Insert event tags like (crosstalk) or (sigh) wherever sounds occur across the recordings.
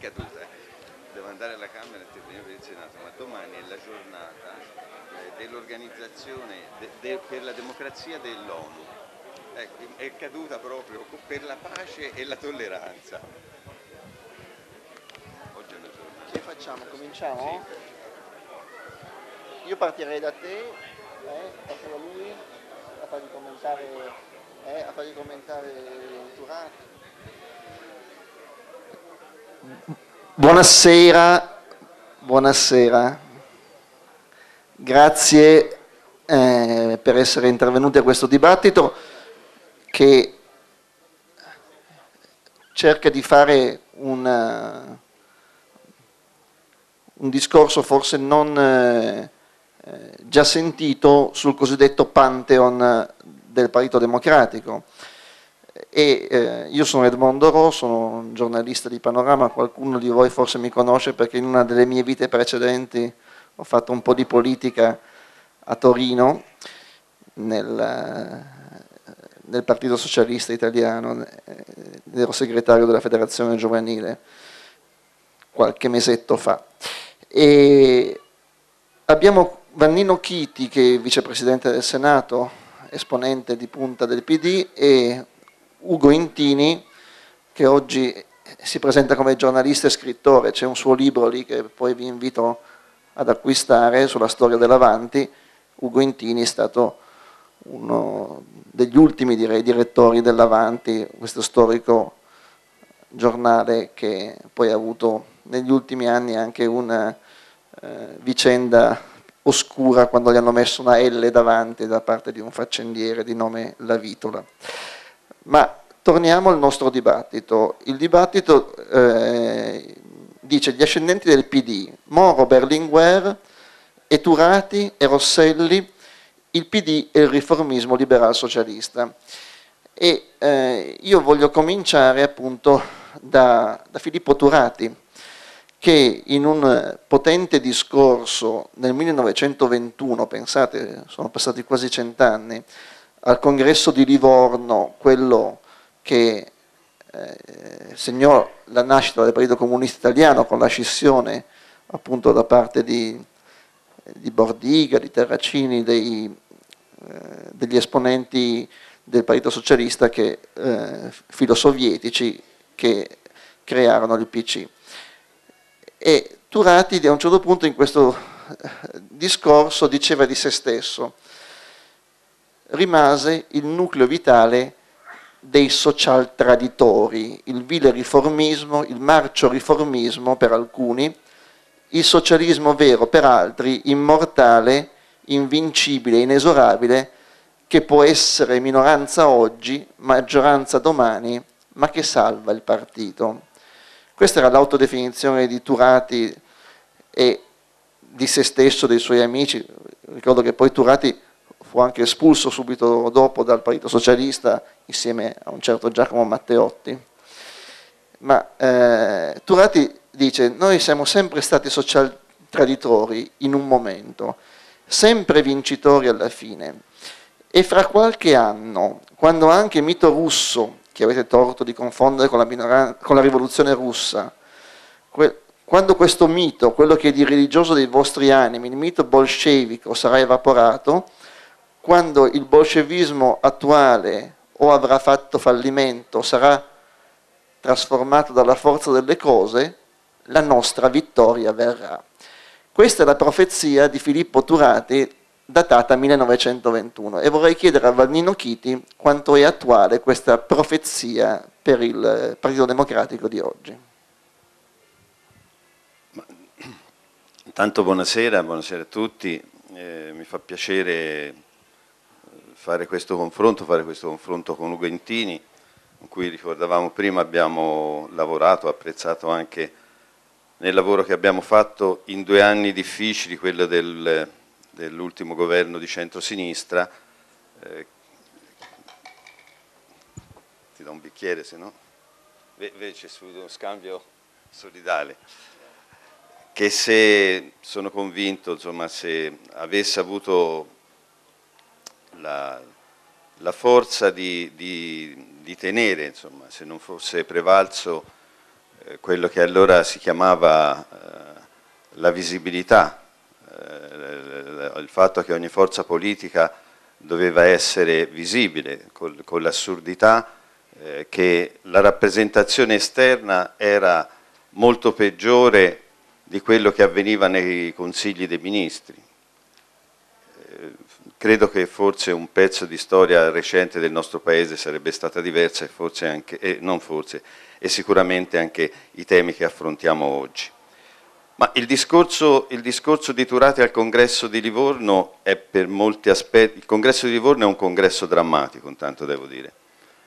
caduta. Devo andare alla Camera e intervenire per il Senato, ma domani è la giornata eh, dell'organizzazione de, de, per la democrazia dell'ONU. Ecco, è caduta proprio per la pace e la tolleranza. Oggi è una giornata. Che facciamo? Cominciamo? Sì. Io partirei da te, eh, passo da lui, a fargli commentare, eh, a fargli commentare Turati. Buonasera, buonasera. Grazie eh, per essere intervenuti a questo dibattito che cerca di fare una, un discorso forse non eh, già sentito sul cosiddetto Pantheon del Partito Democratico e eh, io sono Edmondo Ro, sono un giornalista di Panorama, qualcuno di voi forse mi conosce perché in una delle mie vite precedenti ho fatto un po' di politica a Torino nel, nel Partito Socialista Italiano, eh, ero segretario della Federazione Giovanile qualche mesetto fa. E abbiamo Vannino Chiti che è vicepresidente del Senato, esponente di punta del PD e Ugo Intini, che oggi si presenta come giornalista e scrittore, c'è un suo libro lì che poi vi invito ad acquistare sulla storia dell'Avanti. Ugo Intini è stato uno degli ultimi direi, direttori dell'Avanti, questo storico giornale che poi ha avuto negli ultimi anni anche una eh, vicenda oscura quando gli hanno messo una L davanti da parte di un faccendiere di nome Lavitola. Ma torniamo al nostro dibattito. Il dibattito eh, dice gli ascendenti del PD, Moro, Berlinguer, e Turati e Rosselli, il PD e il riformismo liberal socialista. E eh, io voglio cominciare appunto da, da Filippo Turati, che in un potente discorso nel 1921, pensate, sono passati quasi cent'anni, al congresso di Livorno, quello che eh, segnò la nascita del Partito Comunista Italiano con la scissione appunto da parte di, di Bordiga, di Terracini, dei, eh, degli esponenti del Partito Socialista che, eh, filosovietici che crearono il PC. E Turati a un certo punto in questo eh, discorso diceva di se stesso, rimase il nucleo vitale dei social traditori, il vile riformismo, il marcio riformismo per alcuni, il socialismo vero per altri, immortale, invincibile, inesorabile, che può essere minoranza oggi, maggioranza domani, ma che salva il partito. Questa era l'autodefinizione di Turati e di se stesso, dei suoi amici. Ricordo che poi Turati fu anche espulso subito dopo dal Partito Socialista insieme a un certo Giacomo Matteotti. Ma eh, Turati dice, noi siamo sempre stati social traditori in un momento, sempre vincitori alla fine. E fra qualche anno, quando anche mito russo, che avete torto di confondere con la, con la rivoluzione russa, que quando questo mito, quello che è di religioso dei vostri animi, il mito bolscevico sarà evaporato, quando il bolscevismo attuale o avrà fatto fallimento, sarà trasformato dalla forza delle cose, la nostra vittoria verrà. Questa è la profezia di Filippo Turati datata 1921 e vorrei chiedere a Vannino Chiti quanto è attuale questa profezia per il Partito Democratico di oggi. Intanto buonasera, buonasera a tutti, eh, mi fa piacere fare questo confronto, fare questo confronto con Ugo Intini, con cui ricordavamo prima abbiamo lavorato, apprezzato anche nel lavoro che abbiamo fatto in due anni difficili, quello del, dell'ultimo governo di centrosinistra. Eh, ti do un bicchiere se no? Invece su uno scambio solidale che se sono convinto, insomma, se avesse avuto la, la forza di, di, di tenere, insomma, se non fosse prevalso eh, quello che allora si chiamava eh, la visibilità, eh, il fatto che ogni forza politica doveva essere visibile, con, con l'assurdità eh, che la rappresentazione esterna era molto peggiore di quello che avveniva nei consigli dei ministri. Credo che forse un pezzo di storia recente del nostro Paese sarebbe stata diversa e anche, eh, non forse, e sicuramente anche i temi che affrontiamo oggi. Ma il discorso, il discorso di Turati al congresso di Livorno è per molti aspetti, il congresso di Livorno è un congresso drammatico, intanto devo dire.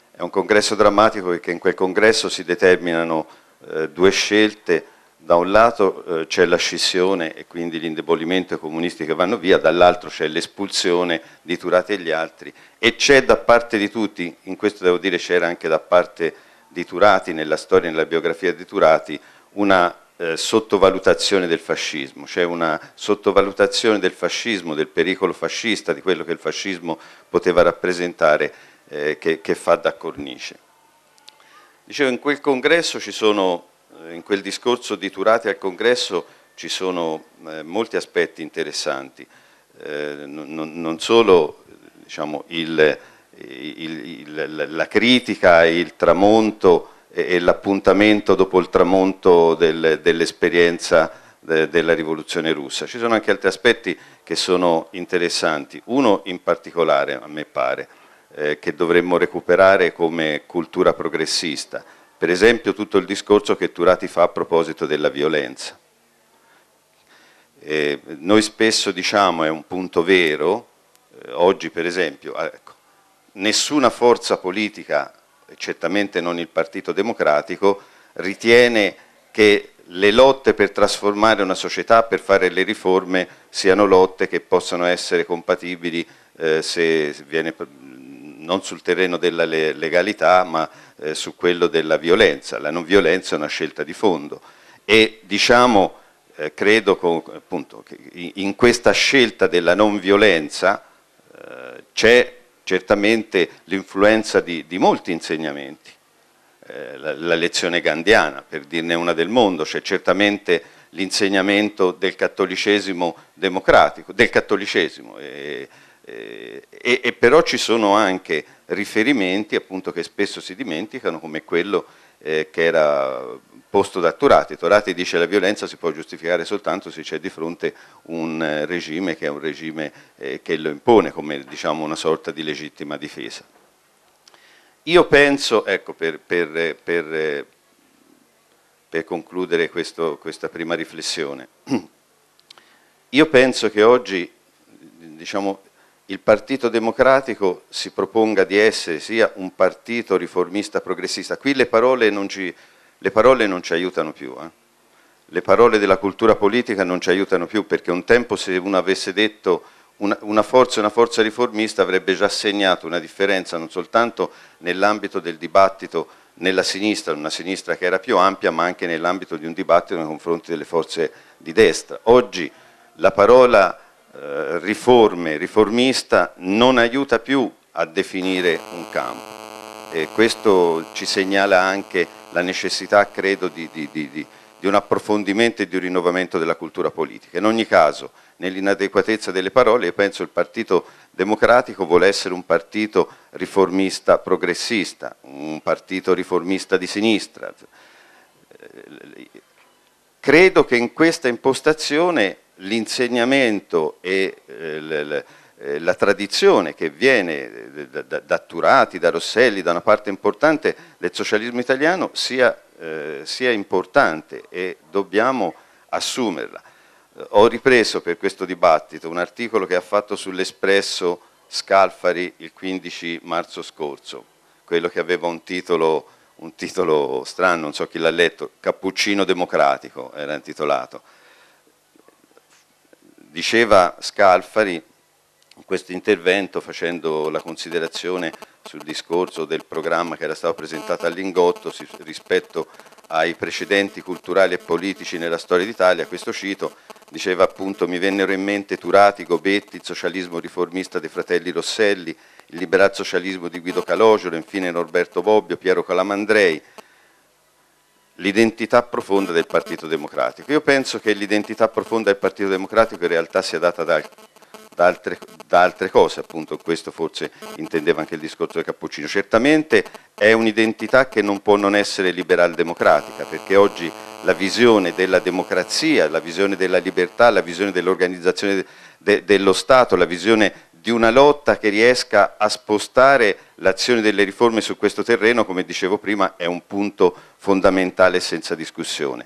È un congresso drammatico perché in quel congresso si determinano eh, due scelte, da un lato eh, c'è la scissione e quindi l'indebolimento dei comunisti che vanno via, dall'altro c'è l'espulsione di Turati e gli altri e c'è da parte di tutti, in questo devo dire c'era anche da parte di Turati, nella storia e nella biografia di Turati, una eh, sottovalutazione del fascismo, c'è una sottovalutazione del fascismo, del pericolo fascista, di quello che il fascismo poteva rappresentare, eh, che, che fa da cornice. Dicevo, in quel congresso ci sono in quel discorso di Turati al congresso ci sono eh, molti aspetti interessanti, eh, non, solo diciamo, il, il, il, la critica, il tramonto e, e l'appuntamento dopo il tramonto del, dell'esperienza de, della rivoluzione russa, ci sono anche altri aspetti che sono interessanti, uno in particolare a me pare, eh, che dovremmo recuperare come cultura progressista, per esempio tutto il discorso che Turati fa a proposito della violenza. Eh, noi spesso diciamo è un punto vero, eh, oggi per esempio, ah, ecco, nessuna forza politica, certamente non il Partito Democratico, ritiene che le lotte per trasformare una società, per fare le riforme, siano lotte che possano essere compatibili eh, se viene non sul terreno della legalità ma eh, su quello della violenza. La non violenza è una scelta di fondo e diciamo, eh, credo con, appunto, che in questa scelta della non violenza eh, c'è certamente l'influenza di, di, molti insegnamenti. Eh, la, la, lezione gandiana, per dirne una del mondo, c'è certamente l'insegnamento del cattolicesimo democratico, del cattolicesimo. E, eh, e, e, però ci sono anche riferimenti appunto, che spesso si dimenticano come quello eh, che era posto da Turati. Turati dice che la violenza si può giustificare soltanto se c'è di fronte un eh, regime che è un regime eh, che lo impone come diciamo, una sorta di legittima difesa. Io penso, ecco, per, per, per, per concludere questo, questa prima riflessione, (clears throat) io penso che oggi diciamo, il Partito Democratico si proponga di essere sia un partito riformista progressista. Qui le parole non ci, le parole non ci aiutano più. Eh? Le parole della cultura politica non ci aiutano più perché un tempo se uno avesse detto una, una forza una forza riformista avrebbe già segnato una differenza non soltanto nell'ambito del dibattito nella sinistra, una sinistra che era più ampia, ma anche nell'ambito di un dibattito nei confronti delle forze di destra. Oggi la parola eh, riforme, riformista, non aiuta più a definire un campo. E questo ci segnala anche la necessità, credo, di, di, di, di un approfondimento e di un rinnovamento della cultura politica. In ogni caso, nell'inadeguatezza delle parole, io penso il Partito Democratico vuole essere un partito riformista progressista, un partito riformista di sinistra. Credo che in questa impostazione l'insegnamento e eh, eh, la tradizione che viene da, da, Turati, da Rosselli, da una parte importante del socialismo italiano sia, eh, sia importante e dobbiamo assumerla. Ho ripreso per questo dibattito un articolo che ha fatto sull'Espresso Scalfari il 15 marzo scorso, quello che aveva un titolo, un titolo strano, non so chi l'ha letto, Cappuccino Democratico era intitolato Diceva Scalfari in questo intervento facendo la considerazione sul discorso del programma che era stato presentato all'Ingotto rispetto ai precedenti culturali e politici nella storia d'Italia, questo cito, diceva appunto mi vennero in mente Turati, Gobetti, il socialismo riformista dei fratelli Rosselli, il liberal socialismo di Guido Calogero, infine Norberto Bobbio, Piero Calamandrei, l'identità profonda del Partito Democratico. Io penso che l'identità profonda del Partito Democratico in realtà sia data da, da, altre, da altre, cose, appunto questo forse intendeva anche il discorso del Cappuccino. Certamente è un'identità che non può non essere liberal-democratica, perché oggi la visione della democrazia, la visione della libertà, la visione dell'organizzazione de, de, dello Stato, la visione di una lotta che riesca a spostare l'azione delle riforme su questo terreno, come dicevo prima, è un punto fondamentale senza discussione.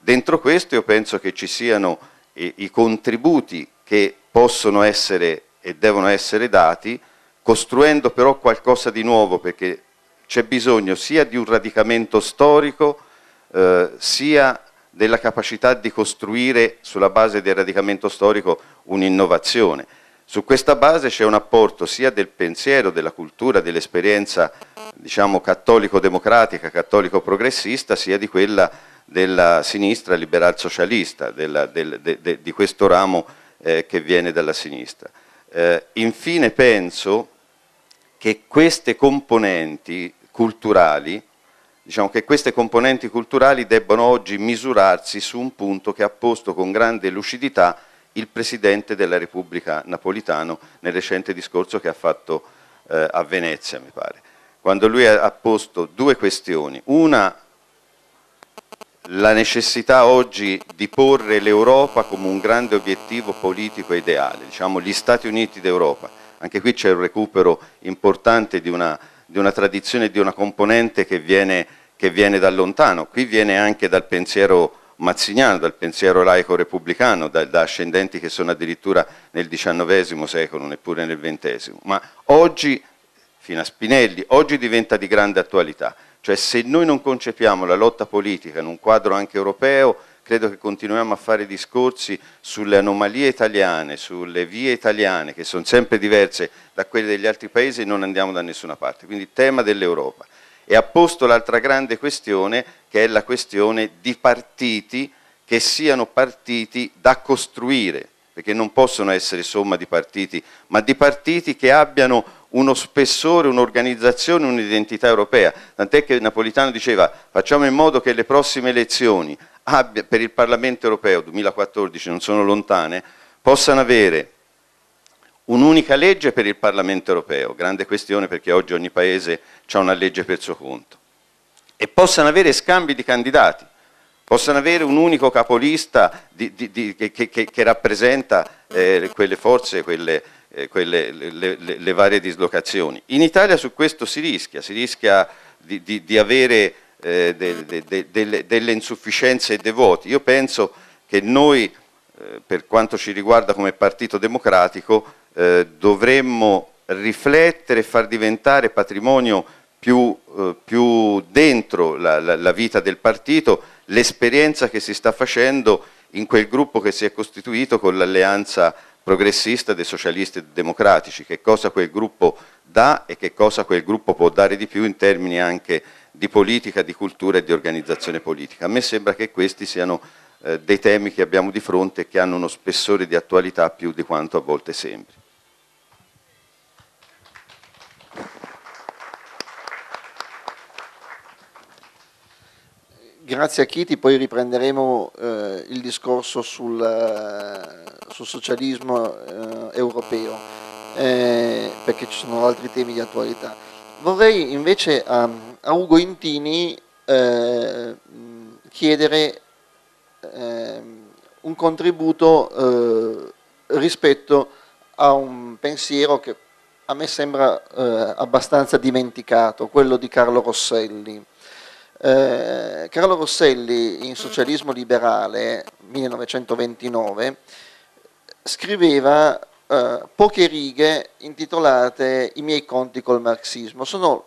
Dentro questo io penso che ci siano i, i contributi che possono essere e devono essere dati, costruendo però qualcosa di nuovo, perché c'è bisogno sia di un radicamento storico, eh, sia della capacità di costruire sulla base del radicamento storico un'innovazione. Su questa base c'è un apporto sia del pensiero, della cultura, dell'esperienza diciamo, cattolico-democratica, cattolico-progressista, sia di quella della sinistra liberal-socialista, del, de, de, di questo ramo eh, che viene dalla sinistra. Eh, infine penso che queste componenti culturali, diciamo che queste componenti culturali debbano oggi misurarsi su un punto che ha posto con grande lucidità il Presidente della Repubblica Napolitano nel recente discorso che ha fatto eh, a Venezia, mi pare, quando lui ha, posto due questioni. Una, la necessità oggi di porre l'Europa come un grande obiettivo politico ideale, diciamo gli Stati Uniti d'Europa. Anche qui c'è un recupero importante di una, di una tradizione, di una componente che viene, che viene da lontano. Qui viene anche dal pensiero mazziniano, dal pensiero laico repubblicano, da, da, ascendenti che sono addirittura nel XIX secolo, neppure nel XX. Ma oggi, fino a Spinelli, oggi diventa di grande attualità. Cioè se noi non concepiamo la lotta politica in un quadro anche europeo, credo che continuiamo a fare discorsi sulle anomalie italiane, sulle vie italiane, che sono sempre diverse da quelle degli altri paesi e non andiamo da nessuna parte. Quindi tema dell'Europa e ha posto l'altra grande questione che è la questione di partiti che siano partiti da costruire, perché non possono essere somma di partiti, ma di partiti che abbiano uno spessore, un'organizzazione, un'identità europea. Tant'è che Napolitano diceva facciamo in modo che le prossime elezioni abbia, per il Parlamento europeo 2014, non sono lontane, possano avere un'unica legge per il Parlamento europeo, grande questione perché oggi ogni Paese ha una legge per suo conto, e possano avere scambi di candidati, possano avere un unico capolista di, di, di, che, che, che, rappresenta eh, quelle forze, quelle, eh, quelle, le, le, le, varie dislocazioni. In Italia su questo si rischia, si rischia di, avere eh, de, de, de, delle, delle insufficienze dei voti. Io penso che noi, eh, per quanto ci riguarda come Partito Democratico, eh, dovremmo riflettere e far diventare patrimonio più, eh, più dentro la, la, la vita del partito l'esperienza che si sta facendo in quel gruppo che si è costituito con l'alleanza progressista dei socialisti e democratici, che cosa quel gruppo dà e che cosa quel gruppo può dare di più in termini anche di politica, di cultura e di organizzazione politica. A me sembra che questi siano eh, dei temi che abbiamo di fronte e che hanno uno spessore di attualità più di quanto a volte sembri. Grazie a Chiti, poi riprenderemo eh, il discorso sul, uh, sul socialismo uh, europeo, eh, perché ci sono altri temi di attualità. Vorrei invece a, a Ugo Intini eh, chiedere ehm, un contributo eh, rispetto a un pensiero che a me sembra abbastanza dimenticato, quello di Carlo Rosselli. Eh, Carlo Rosselli in Socialismo Liberale 1929 scriveva eh, poche righe intitolate I miei conti col marxismo. Sono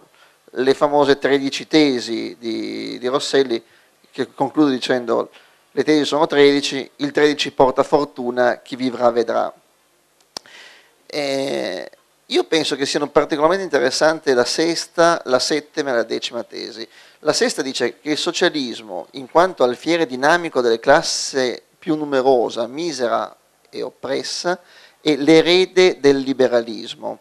le famose 13 tesi di, di Rosselli che conclude dicendo le tesi sono 13, il 13 porta fortuna, chi vivrà vedrà. Eh, io penso che siano particolarmente interessanti la sesta, la settima e la decima tesi. La sesta dice che il socialismo, in quanto alfiere dinamico delle classi più numerosa, misera e oppressa, è l'erede del liberalismo.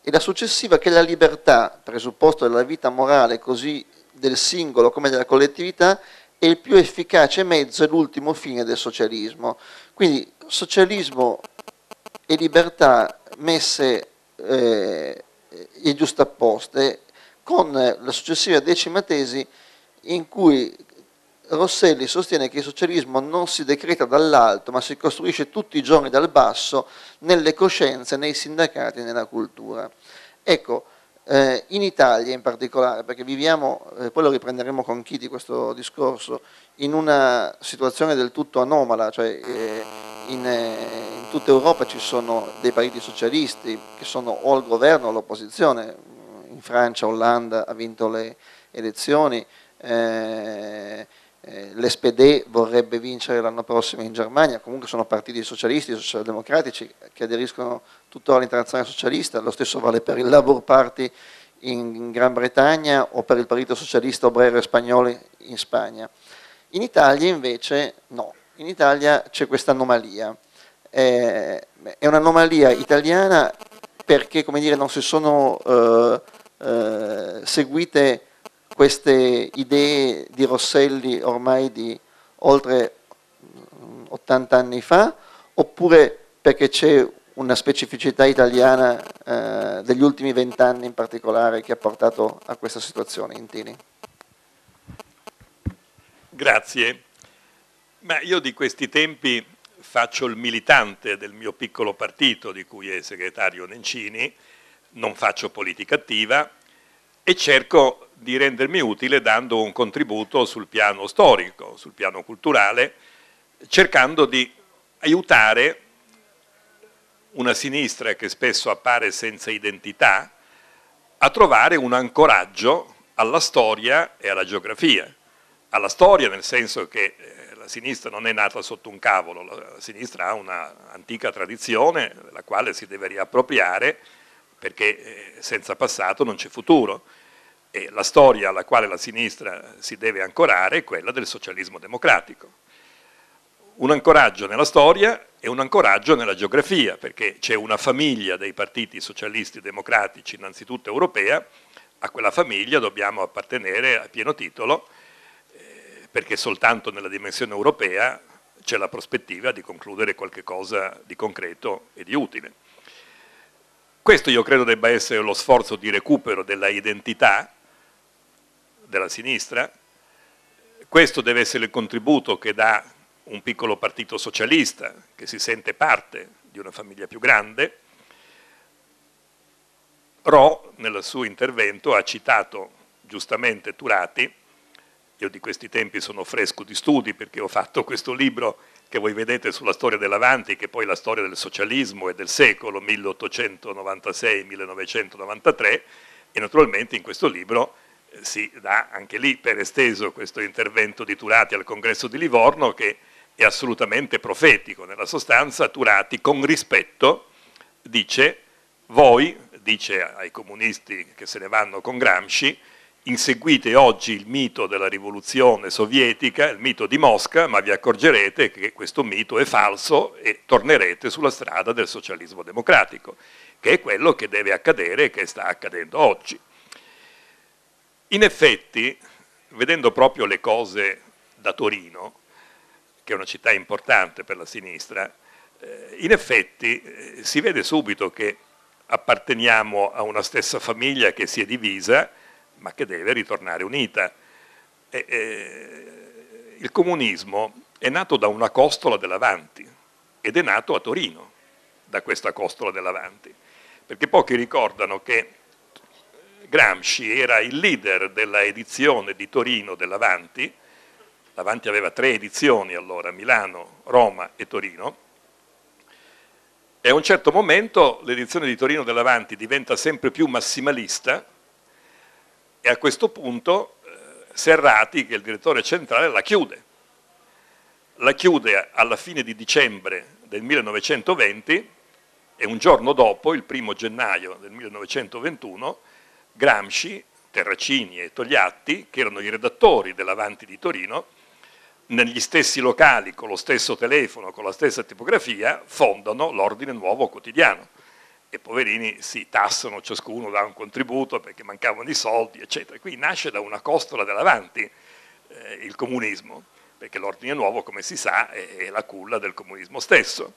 E la successiva che la libertà, presupposto della vita morale così del singolo come della collettività e il più efficace mezzo è l'ultimo fine del socialismo. Quindi socialismo e libertà messe eh, e giustapposte con la successiva decima tesi in cui Rosselli sostiene che il socialismo non si decreta dall'alto, ma si costruisce tutti i giorni dal basso nelle coscienze, nei sindacati, nella cultura. Ecco, eh, in Italia in particolare, perché viviamo, eh, poi lo riprenderemo con Chiti questo discorso, in una situazione del tutto anomala, cioè eh, in, eh, in, tutta Europa ci sono dei partiti socialisti che sono o al governo o all'opposizione, Francia, Hollande ha vinto le elezioni, eh, eh, l'SPD vorrebbe vincere l'anno prossimo in Germania, comunque sono partiti socialisti, socialdemocratici che aderiscono tuttora all'internazionale socialista, lo stesso vale per il Labour Party in Gran Bretagna o per il Partito Socialista Obrero Spagnolo in Spagna. In Italia invece no, in Italia c'è questa anomalia, eh, è un'anomalia italiana perché come dire, non si sono eh, eh, seguite queste idee di Rosselli ormai di oltre 80 anni fa, oppure perché c'è una specificità italiana eh, degli ultimi vent'anni in particolare che ha portato a questa situazione, Intini? Grazie. Ma io di questi tempi faccio il militante del mio piccolo partito, di cui è segretario Nencini, non faccio politica attiva e cerco di rendermi utile dando un contributo sul piano storico, sul piano culturale, cercando di aiutare una sinistra che spesso appare senza identità a trovare un ancoraggio alla storia e alla geografia. Alla storia nel senso che eh, la sinistra non è nata sotto un cavolo, la sinistra ha un'antica tradizione della quale si deve riappropriare perché eh, senza passato non c'è futuro e la storia alla quale la sinistra si deve ancorare è quella del socialismo democratico. Un ancoraggio nella storia e un ancoraggio nella geografia, perché c'è una famiglia dei partiti socialisti democratici, innanzitutto europea, a quella famiglia dobbiamo appartenere a pieno titolo, eh, perché soltanto nella dimensione europea c'è la prospettiva di concludere qualcosa di concreto e di utile. Questo io credo debba essere lo sforzo di recupero della identità della sinistra, questo deve essere il contributo che dà un piccolo partito socialista che si sente parte di una famiglia più grande. Ro, nel suo intervento, ha citato giustamente Turati, io di questi tempi sono fresco di studi perché ho fatto questo libro che voi vedete sulla storia dell'Avanti, che è poi la storia del socialismo e del secolo 1896-1993, e naturalmente in questo libro si dà anche lì per esteso questo intervento di Turati al congresso di Livorno che è assolutamente profetico. Nella sostanza Turati con rispetto dice voi, dice ai comunisti che se ne vanno con Gramsci, inseguite oggi il mito della rivoluzione sovietica, il mito di Mosca, ma vi accorgerete che questo mito è falso e tornerete sulla strada del socialismo democratico, che è quello che deve accadere e che sta accadendo oggi. In effetti, vedendo proprio le cose da Torino, che è una città importante per la sinistra, eh, in effetti eh, si vede subito che apparteniamo a una stessa famiglia che si è divisa, ma che deve ritornare unita. E, eh, il comunismo è nato da una costola dell'Avanti ed è nato a Torino da questa costola dell'Avanti, perché pochi ricordano che Gramsci era il leader della edizione di Torino dell'Avanti, l'Avanti aveva tre edizioni allora, Milano, Roma e Torino, e a un certo momento l'edizione di Torino dell'Avanti diventa sempre più massimalista e a questo punto eh, Serrati, che è il direttore centrale, la chiude. La chiude alla fine di dicembre del 1920 e un giorno dopo, il primo gennaio del 1921, Gramsci, Terracini e Togliatti, che erano i redattori dell'Avanti di Torino, negli stessi locali, con lo stesso telefono, con la stessa tipografia, fondano l'Ordine Nuovo Quotidiano. E poverini si tassano, ciascuno dà un contributo perché mancavano i soldi, eccetera. Qui nasce da una costola dell'avanti eh, il comunismo, perché l'ordine nuovo, come si sa, è, è, la culla del comunismo stesso.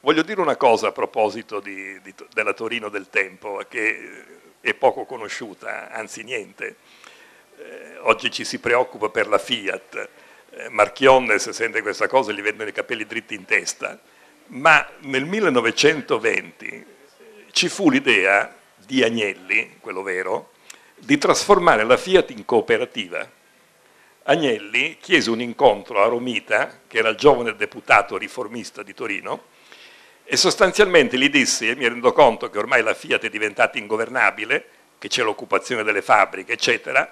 Voglio dire una cosa a proposito di, di, della Torino del tempo, che è poco conosciuta, anzi niente. Eh, oggi ci si preoccupa per la Fiat, eh, Marchionne se sente questa cosa gli vendono i capelli dritti in testa ma nel 1920 ci fu l'idea di Agnelli, quello vero, di trasformare la Fiat in cooperativa. Agnelli chiese un incontro a Romita, che era il giovane deputato riformista di Torino, e sostanzialmente gli disse, e mi rendo conto che ormai la Fiat è diventata ingovernabile, che c'è l'occupazione delle fabbriche, eccetera,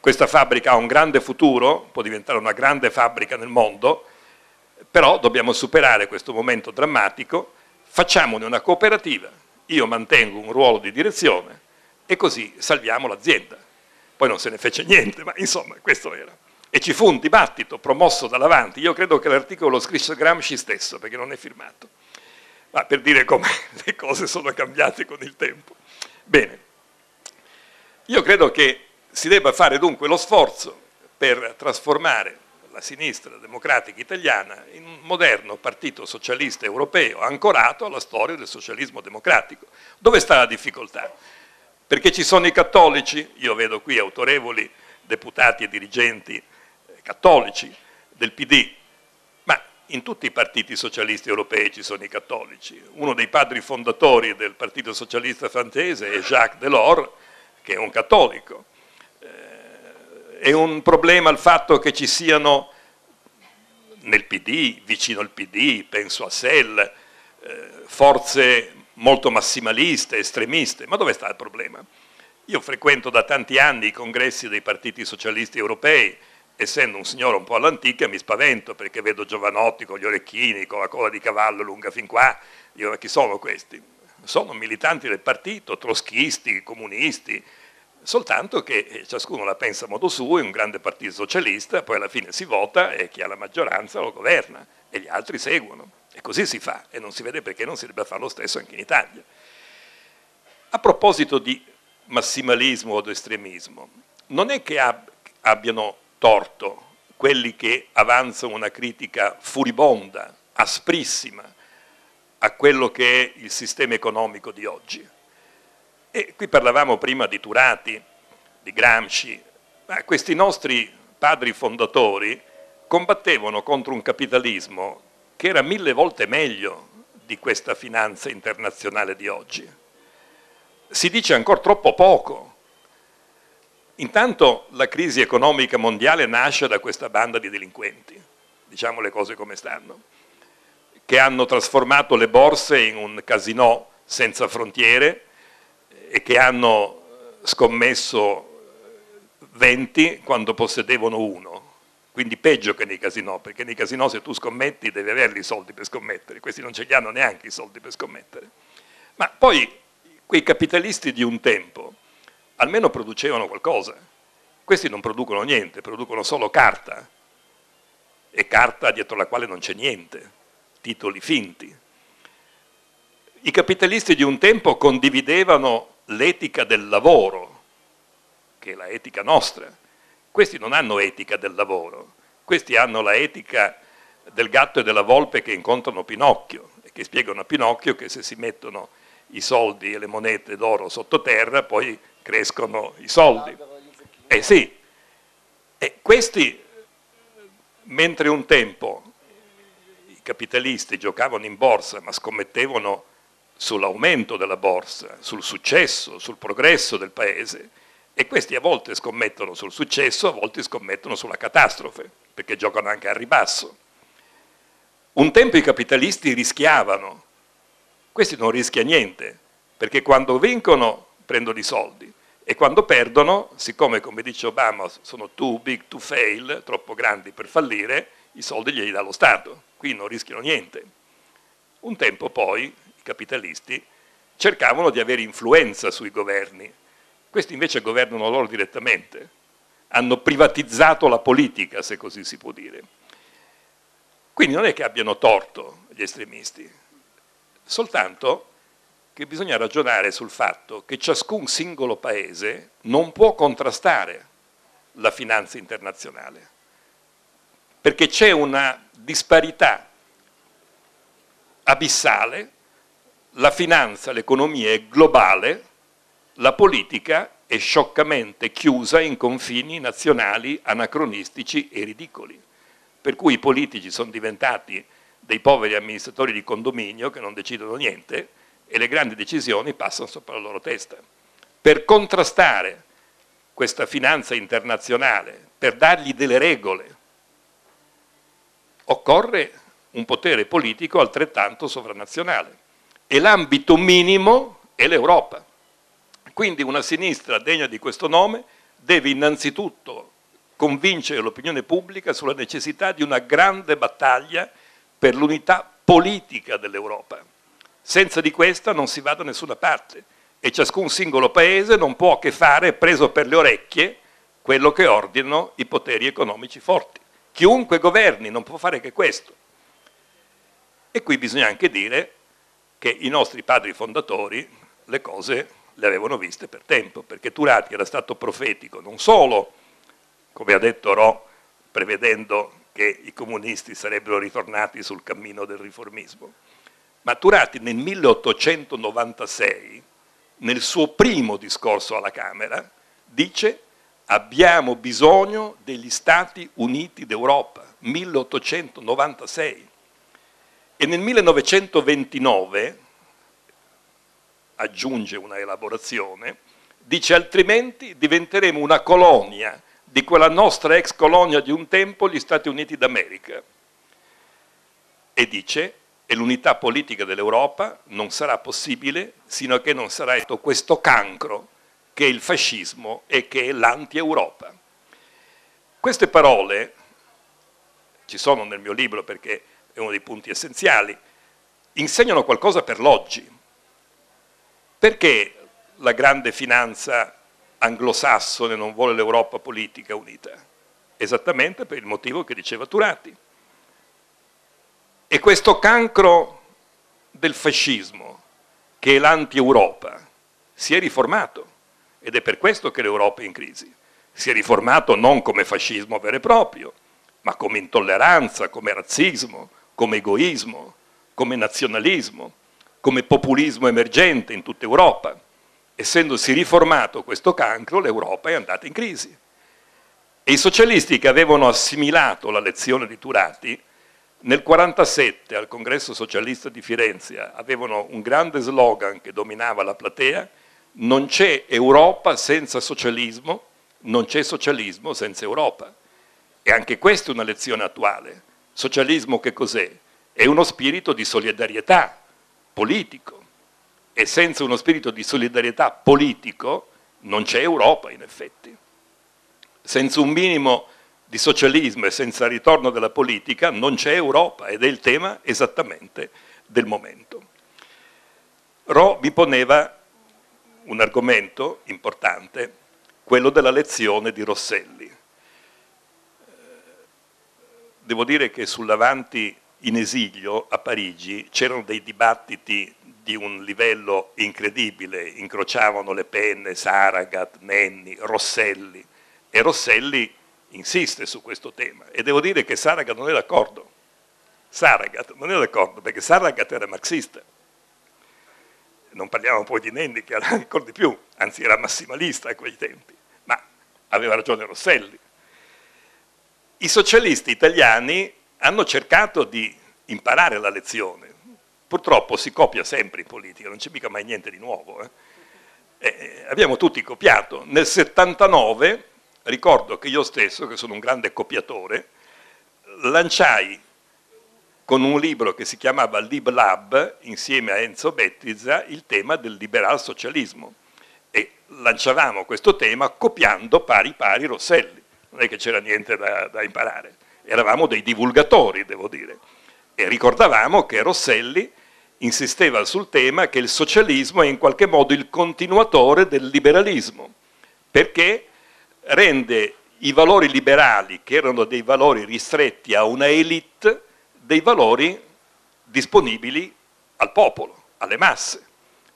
questa fabbrica ha un grande futuro, può diventare una grande fabbrica nel mondo, però dobbiamo superare questo momento drammatico, facciamone una cooperativa, io mantengo un ruolo di direzione e così salviamo l'azienda. Poi non se ne fece niente, ma insomma questo era. E ci fu un dibattito promosso dall'Avanti, io credo che l'articolo lo scrisse Gramsci stesso, perché non è firmato, ma per dire come (laughs) le cose sono cambiate con il tempo. Bene, io credo che si debba fare dunque lo sforzo per trasformare la sinistra democratica italiana in un moderno partito socialista europeo ancorato alla storia del socialismo democratico. Dove sta la difficoltà? Perché ci sono i cattolici, io vedo qui autorevoli deputati e dirigenti eh, cattolici del PD, ma in tutti i partiti socialisti europei ci sono i cattolici. Uno dei padri fondatori del Partito Socialista francese è Jacques Delors, che è un cattolico è un problema il fatto che ci siano nel PD, vicino al PD, penso a SEL, eh, forze molto massimaliste, estremiste, ma dove sta il problema? Io frequento da tanti anni i congressi dei partiti socialisti europei, essendo un signore un po' all'antica mi spavento perché vedo giovanotti con gli orecchini, con la coda di cavallo lunga fin qua, dico ma chi sono questi? Sono militanti del partito, troschisti, comunisti, soltanto che eh, ciascuno la pensa a modo suo, è un grande partito socialista, poi alla fine si vota e chi ha la maggioranza lo governa e gli altri seguono. E così si fa e non si vede perché non si debba fare lo stesso anche in Italia. A proposito di massimalismo o estremismo, non è che ab abbiano torto quelli che avanzano una critica furibonda, asprissima, a quello che è il sistema economico di oggi e qui parlavamo prima di Turati, di Gramsci, ma questi nostri padri fondatori combattevano contro un capitalismo che era mille volte meglio di questa finanza internazionale di oggi. Si dice ancora troppo poco. Intanto la crisi economica mondiale nasce da questa banda di delinquenti, diciamo le cose come stanno, che hanno trasformato le borse in un casino senza frontiere, e che hanno scommesso 20 quando possedevano uno. Quindi peggio che nei casinò, perché nei casinò se tu scommetti devi averli i soldi per scommettere, questi non ce li hanno neanche i soldi per scommettere. Ma poi quei capitalisti di un tempo almeno producevano qualcosa. Questi non producono niente, producono solo carta. E carta dietro la quale non c'è niente, titoli finti. I capitalisti di un tempo condividevano l'etica del lavoro, che è la etica nostra. Questi non hanno etica del lavoro, questi hanno la etica del gatto e della volpe che incontrano Pinocchio e che spiegano a Pinocchio che se si mettono i soldi e le monete d'oro sottoterra poi crescono i soldi. Eh sì, e questi, mentre un tempo i capitalisti giocavano in borsa ma scommettevano sull'aumento della borsa, sul successo, sul progresso del paese e questi a volte scommettono sul successo, a volte scommettono sulla catastrofe, perché giocano anche a ribasso. Un tempo i capitalisti rischiavano, questi non rischia niente, perché quando vincono prendono i soldi e quando perdono, siccome come dice Obama sono too big to fail, troppo grandi per fallire, i soldi glieli dà lo Stato, qui non rischiano niente. Un tempo poi capitalisti, cercavano di avere influenza sui governi. Questi invece governano loro direttamente, hanno privatizzato la politica, se così si può dire. Quindi non è che abbiano torto gli estremisti, soltanto che bisogna ragionare sul fatto che ciascun singolo paese non può contrastare la finanza internazionale, perché c'è una disparità abissale, la finanza, l'economia è globale, la politica è scioccamente chiusa in confini nazionali anacronistici e ridicoli, per cui i politici sono diventati dei poveri amministratori di condominio che non decidono niente e le grandi decisioni passano sopra la loro testa. Per contrastare questa finanza internazionale, per dargli delle regole, occorre un potere politico altrettanto sovranazionale e l'ambito minimo è l'Europa. Quindi una sinistra degna di questo nome deve innanzitutto convincere l'opinione pubblica sulla necessità di una grande battaglia per l'unità politica dell'Europa. Senza di questa non si va da nessuna parte e ciascun singolo paese non può che fare, preso per le orecchie, quello che ordinano i poteri economici forti. Chiunque governi non può fare che questo. E qui bisogna anche dire che i nostri padri fondatori le cose le avevano viste per tempo, perché Turati era stato profetico non solo, come ha detto Ro, prevedendo che i comunisti sarebbero ritornati sul cammino del riformismo, ma Turati nel 1896, nel suo primo discorso alla Camera, dice abbiamo bisogno degli Stati Uniti d'Europa, 1896. E nel 1929 aggiunge una elaborazione, dice altrimenti diventeremo una colonia di quella nostra ex colonia di un tempo, gli Stati Uniti d'America. E dice, e l'unità politica dell'Europa non sarà possibile sino a che non sarà questo cancro che è il fascismo e che è l'anti-Europa. Queste parole ci sono nel mio libro perché è uno dei punti essenziali, insegnano qualcosa per l'oggi. Perché la grande finanza anglosassone non vuole l'Europa politica unita? Esattamente per il motivo che diceva Turati. E questo cancro del fascismo, che è l'anti-Europa, si è riformato ed è per questo che l'Europa è in crisi. Si è riformato non come fascismo vero e proprio, ma come intolleranza, come razzismo, come egoismo, come nazionalismo, come populismo emergente in tutta Europa. Essendosi riformato questo cancro, l'Europa è andata in crisi. E i socialisti che avevano assimilato la lezione di Turati, nel 1947 al congresso socialista di Firenze avevano un grande slogan che dominava la platea, non c'è Europa senza socialismo, non c'è socialismo senza Europa. E anche questa è una lezione attuale. Socialismo che cos'è? È uno spirito di solidarietà politico e senza uno spirito di solidarietà politico non c'è Europa in effetti. Senza un minimo di socialismo e senza ritorno della politica non c'è Europa ed è il tema esattamente del momento. Ro vi poneva un argomento importante, quello della lezione di Rosselli. Devo dire che sull'avanti in esilio a Parigi c'erano dei dibattiti di un livello incredibile, incrociavano le penne Saragat, Nenni, Rosselli e Rosselli insiste su questo tema e devo dire che Saragat non è d'accordo. Saragat non è d'accordo perché Saragat era marxista. Non parliamo poi di Nenni che era ancora di più, anzi era massimalista a quei tempi, ma aveva ragione Rosselli. I socialisti italiani hanno cercato di imparare la lezione. Purtroppo si copia sempre in politica, non c'è mica mai niente di nuovo. Eh. Eh, abbiamo tutti copiato. Nel 79 ricordo che io stesso, che sono un grande copiatore, lanciai con un libro che si chiamava Lib Lab, insieme a Enzo Bettizza, il tema del liberal socialismo. E lanciavamo questo tema copiando pari pari Rosselli. Non è che c'era niente da, da imparare eravamo dei divulgatori, devo dire, e ricordavamo che Rosselli insisteva sul tema che il socialismo è in qualche modo il continuatore del liberalismo, perché rende i valori liberali, che erano dei valori ristretti a una elite, dei valori disponibili al popolo, alle masse.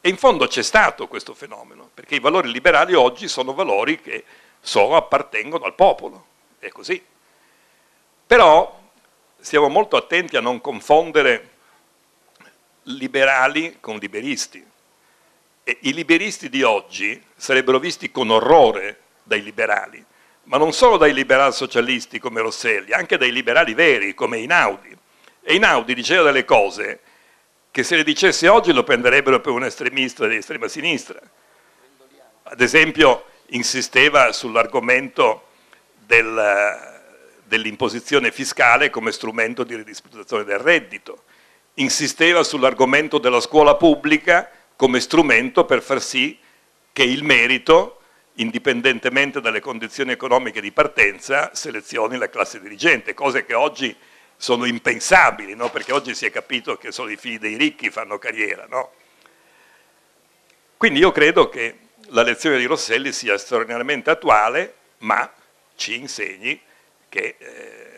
E in fondo c'è stato questo fenomeno, perché i valori liberali oggi sono valori che solo appartengono al popolo, è così. Però stiamo molto attenti a non confondere liberali con liberisti. E I liberisti di oggi sarebbero visti con orrore dai liberali, ma non solo dai liberal socialisti come Rosselli, anche dai liberali veri come Inaudi. E Inaudi diceva delle cose che se le dicesse oggi lo prenderebbero per un estremista di estrema sinistra. Ad esempio insisteva sull'argomento del, dell'imposizione fiscale come strumento di ridistribuzione del reddito, insisteva sull'argomento della scuola pubblica come strumento per far sì che il merito, indipendentemente dalle condizioni economiche di partenza, selezioni la classe dirigente, cose che oggi sono impensabili, no? perché oggi si è capito che solo i figli dei ricchi fanno carriera. No? Quindi io credo che la lezione di Rosselli sia straordinariamente attuale, ma ci insegni che eh,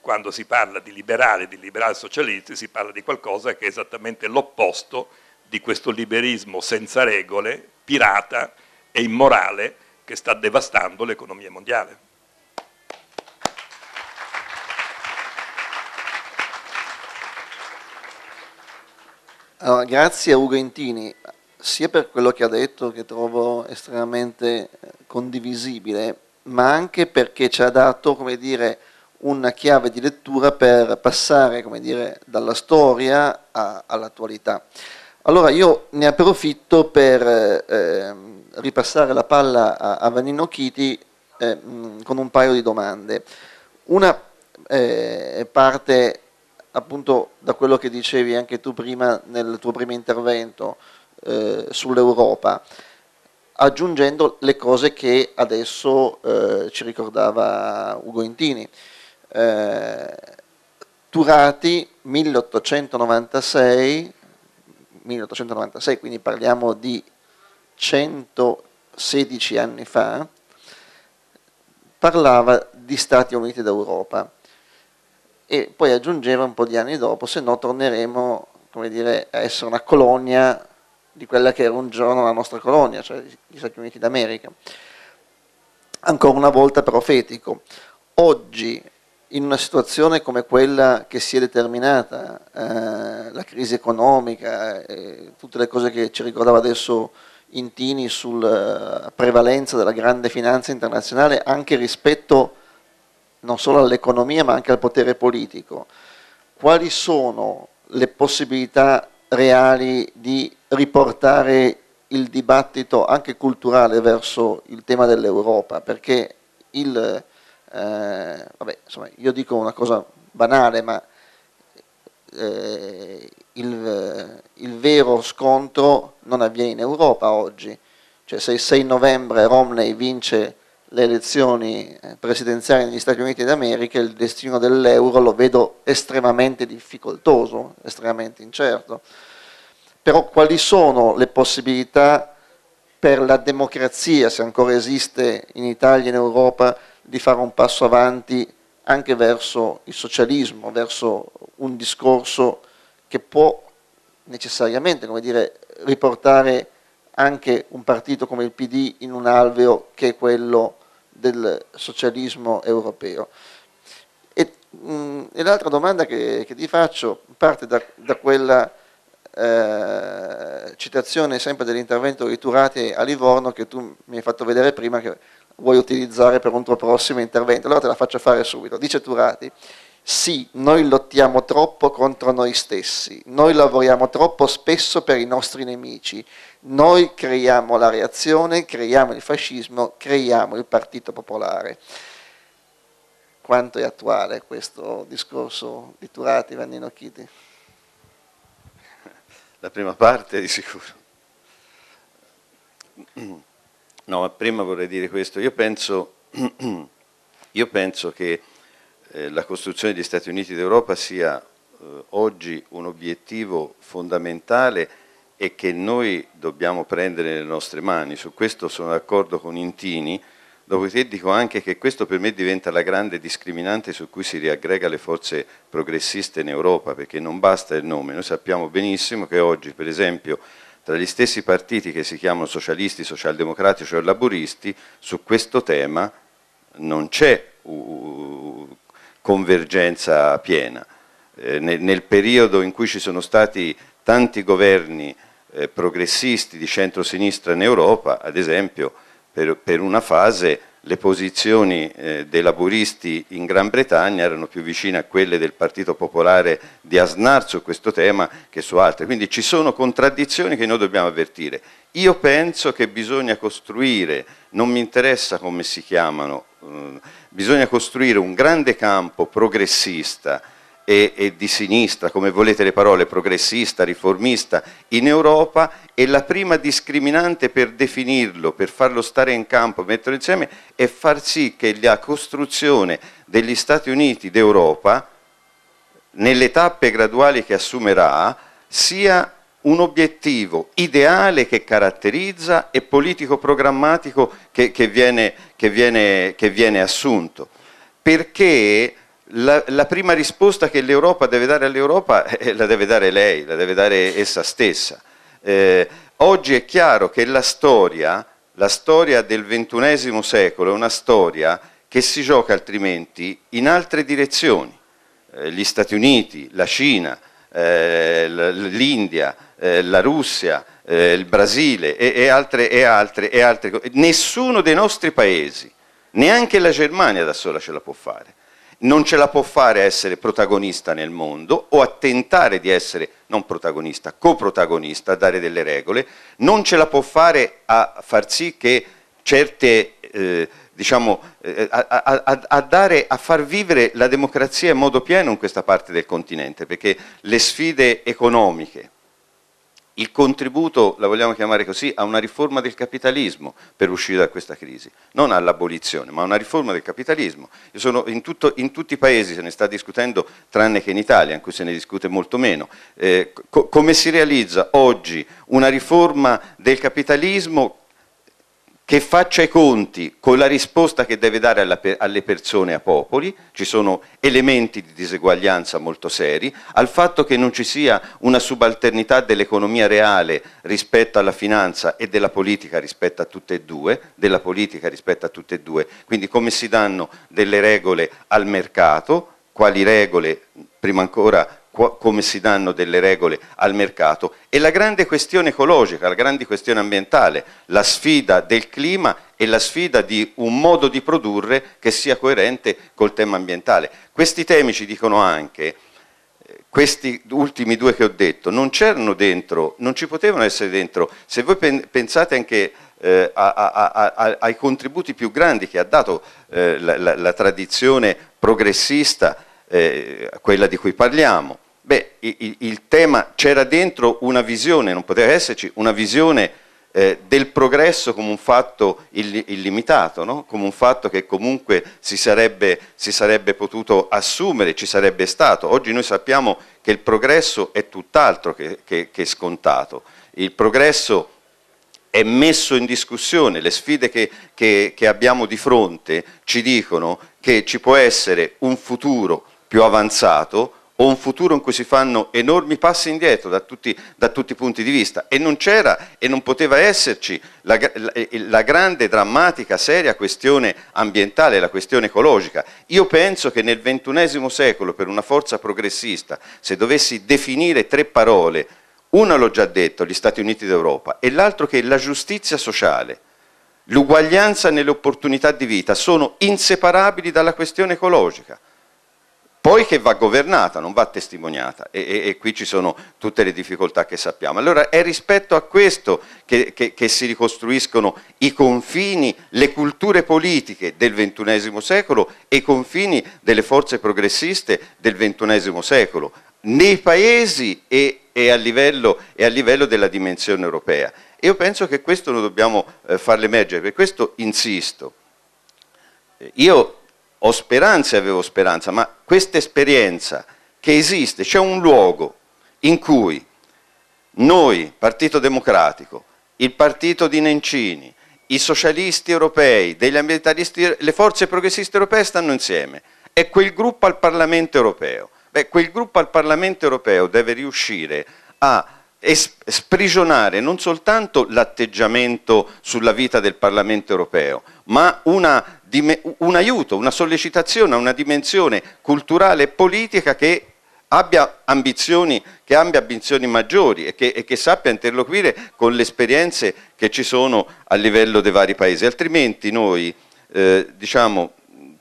quando si parla di liberali, di liberali socialisti, si parla di qualcosa che è esattamente l'opposto di questo liberismo senza regole, pirata e immorale che sta devastando l'economia mondiale. Allora, grazie a Ugo Intini, sia per quello che ha detto, che trovo estremamente eh, condivisibile, ma anche perché ci ha dato, come dire, una chiave di lettura per passare, dire, dalla storia all'attualità. Allora io ne approfitto per eh, ripassare la palla a, a Vanino Chiti eh, con un paio di domande. Una eh, parte appunto da quello che dicevi anche tu prima nel tuo primo intervento eh, sull'Europa, aggiungendo le cose che adesso eh, ci ricordava Ugo Intini. Eh, Turati 1896, 1896, quindi parliamo di 116 anni fa, parlava di Stati Uniti d'Europa e poi aggiungeva un po' di anni dopo, se no torneremo dire, a essere una colonia di quella che era un giorno la nostra colonia, cioè gli Stati Uniti d'America. Ancora una volta profetico. Oggi, in una situazione come quella che si è determinata, eh, la crisi economica, eh, tutte le cose che ci ricordava adesso Intini sulla eh, prevalenza della grande finanza internazionale anche rispetto non solo all'economia ma anche al potere politico, quali sono le possibilità reali di riportare il dibattito anche culturale verso il tema dell'Europa, perché il, eh, vabbè, insomma, io dico una cosa banale, ma eh, il, il, vero scontro non avviene in Europa oggi, cioè se il 6 novembre Romney vince le elezioni eh, presidenziali negli Stati Uniti d'America, il destino dell'euro lo vedo estremamente difficoltoso, estremamente incerto. Però quali sono le possibilità per la democrazia, se ancora esiste in Italia e in Europa, di fare un passo avanti anche verso il socialismo, verso un discorso che può necessariamente dire, riportare anche un partito come il PD in un alveo che è quello del socialismo europeo. E, e l'altra domanda che, che, ti faccio parte da, da quella eh, citazione sempre dell'intervento di Turati a Livorno che tu mi hai fatto vedere prima che vuoi utilizzare per un tuo prossimo intervento. Allora te la faccio fare subito. Dice Turati, sì, noi lottiamo troppo contro noi stessi, noi lavoriamo troppo spesso per i nostri nemici, noi creiamo la reazione, creiamo il fascismo, creiamo il Partito Popolare. Quanto è attuale questo discorso di Turati, Vannino Chiti? La prima parte di sicuro. No, ma prima vorrei dire questo. Io penso, (clears throat) io penso che eh, la costruzione degli Stati Uniti d'Europa sia eh, oggi un obiettivo fondamentale e che noi dobbiamo prendere nelle nostre mani. Su questo sono d'accordo con Intini, dopodiché dico anche che questo per me diventa la grande discriminante su cui si riaggrega le forze progressiste in Europa, perché non basta il nome, noi sappiamo benissimo che oggi per esempio tra gli stessi partiti che si chiamano socialisti, socialdemocratici o laburisti, su questo tema non c'è convergenza piena. Eh, nel, periodo in cui ci sono stati tanti governi eh, progressisti di centro-sinistra in Europa, ad esempio, per, per una fase le posizioni eh, dei laburisti in Gran Bretagna erano più vicine a quelle del Partito Popolare di Asnar su questo tema che su altre. Quindi ci sono contraddizioni che noi dobbiamo avvertire. Io penso che bisogna costruire, non mi interessa come si chiamano, eh, bisogna costruire un grande campo progressista e, e, di sinistra, come volete le parole, progressista, riformista, in Europa e la prima discriminante per definirlo, per farlo stare in campo, metterlo insieme, è far sì che la costruzione degli Stati Uniti d'Europa, nelle tappe graduali che assumerà, sia un obiettivo ideale che caratterizza e politico-programmatico che, che, che, viene, che viene assunto. Perché la, la, prima risposta che l'Europa deve dare all'Europa (laughs) eh, la deve dare lei, la deve dare essa stessa. Eh, oggi è chiaro che la storia, la storia del XXI secolo è una storia che si gioca altrimenti in altre direzioni. Eh, gli Stati Uniti, la Cina, eh, l'India, eh, la Russia, eh, il Brasile e, e, altre, e, altre, e altre Nessuno dei nostri paesi, neanche la Germania da sola ce la può fare non ce la può fare a essere protagonista nel mondo o a tentare di essere non protagonista, coprotagonista, a dare delle regole, non ce la può fare a far sì che certe, eh, diciamo, eh, a, a, a, dare, a far vivere la democrazia in modo pieno in questa parte del continente, perché le sfide economiche, il contributo, la vogliamo chiamare così, a una riforma del capitalismo per uscire da questa crisi, non all'abolizione, ma a una riforma del capitalismo. In, tutto, in, tutti i paesi se ne sta discutendo, tranne che in Italia, in cui se ne discute molto meno. Eh, co come si realizza oggi una riforma del capitalismo che faccia i conti con la risposta che deve dare alla, alle persone a popoli, ci sono elementi di diseguaglianza molto seri, al fatto che non ci sia una subalternità dell'economia reale rispetto alla finanza e della politica rispetto a tutte e due, della politica rispetto a tutte e due, quindi come si danno delle regole al mercato, quali regole, prima ancora come si danno delle regole al mercato e la grande questione ecologica, la grande questione ambientale, la sfida del clima e la sfida di un modo di produrre che sia coerente col tema ambientale. Questi temi ci dicono anche, eh, questi ultimi due che ho detto, non c'erano dentro, non ci potevano essere dentro, se voi pensate anche eh, a, a, a, ai contributi più grandi che ha dato eh, la, la, la tradizione progressista, eh, quella di cui parliamo. Beh, il, il tema c'era dentro una visione, non poteva esserci una visione eh, del progresso come un fatto illimitato, no? come un fatto che comunque si sarebbe, si sarebbe, potuto assumere, ci sarebbe stato. Oggi noi sappiamo che il progresso è tutt'altro che, che, che scontato. Il progresso è messo in discussione, le sfide che, che abbiamo di fronte ci dicono che ci può essere un futuro più avanzato o un futuro in cui si fanno enormi passi indietro da tutti, da tutti i punti di vista e non c'era e non poteva esserci la, la, la, grande, drammatica, seria questione ambientale, la questione ecologica. Io penso che nel XXI secolo per una forza progressista, se dovessi definire tre parole, una l'ho già detto, gli Stati Uniti d'Europa, e l'altro che la giustizia sociale, l'uguaglianza nelle opportunità di vita sono inseparabili dalla questione ecologica poi che va governata, non va testimoniata e, e, e, qui ci sono tutte le difficoltà che sappiamo. Allora è rispetto a questo che, che, che si ricostruiscono i confini, le culture politiche del XXI secolo e i confini delle forze progressiste del XXI secolo, nei paesi e, e, a livello, e, a livello, della dimensione europea. Io penso che questo lo dobbiamo eh, farlo emergere, per questo insisto. Io ho speranza e avevo speranza, ma questa esperienza che esiste, c'è un luogo in cui noi, Partito Democratico, il partito di Nencini, i socialisti europei, degli ambientalisti, le forze progressiste europee stanno insieme. È quel gruppo al Parlamento europeo. Beh, quel gruppo al Parlamento europeo deve riuscire a sprigionare non soltanto l'atteggiamento sulla vita del Parlamento europeo, ma una, un aiuto, una sollecitazione a una dimensione culturale e politica che abbia ambizioni, che abbia ambizioni maggiori e che, e che sappia interloquire con le esperienze che ci sono a livello dei vari paesi. Altrimenti noi eh, diciamo,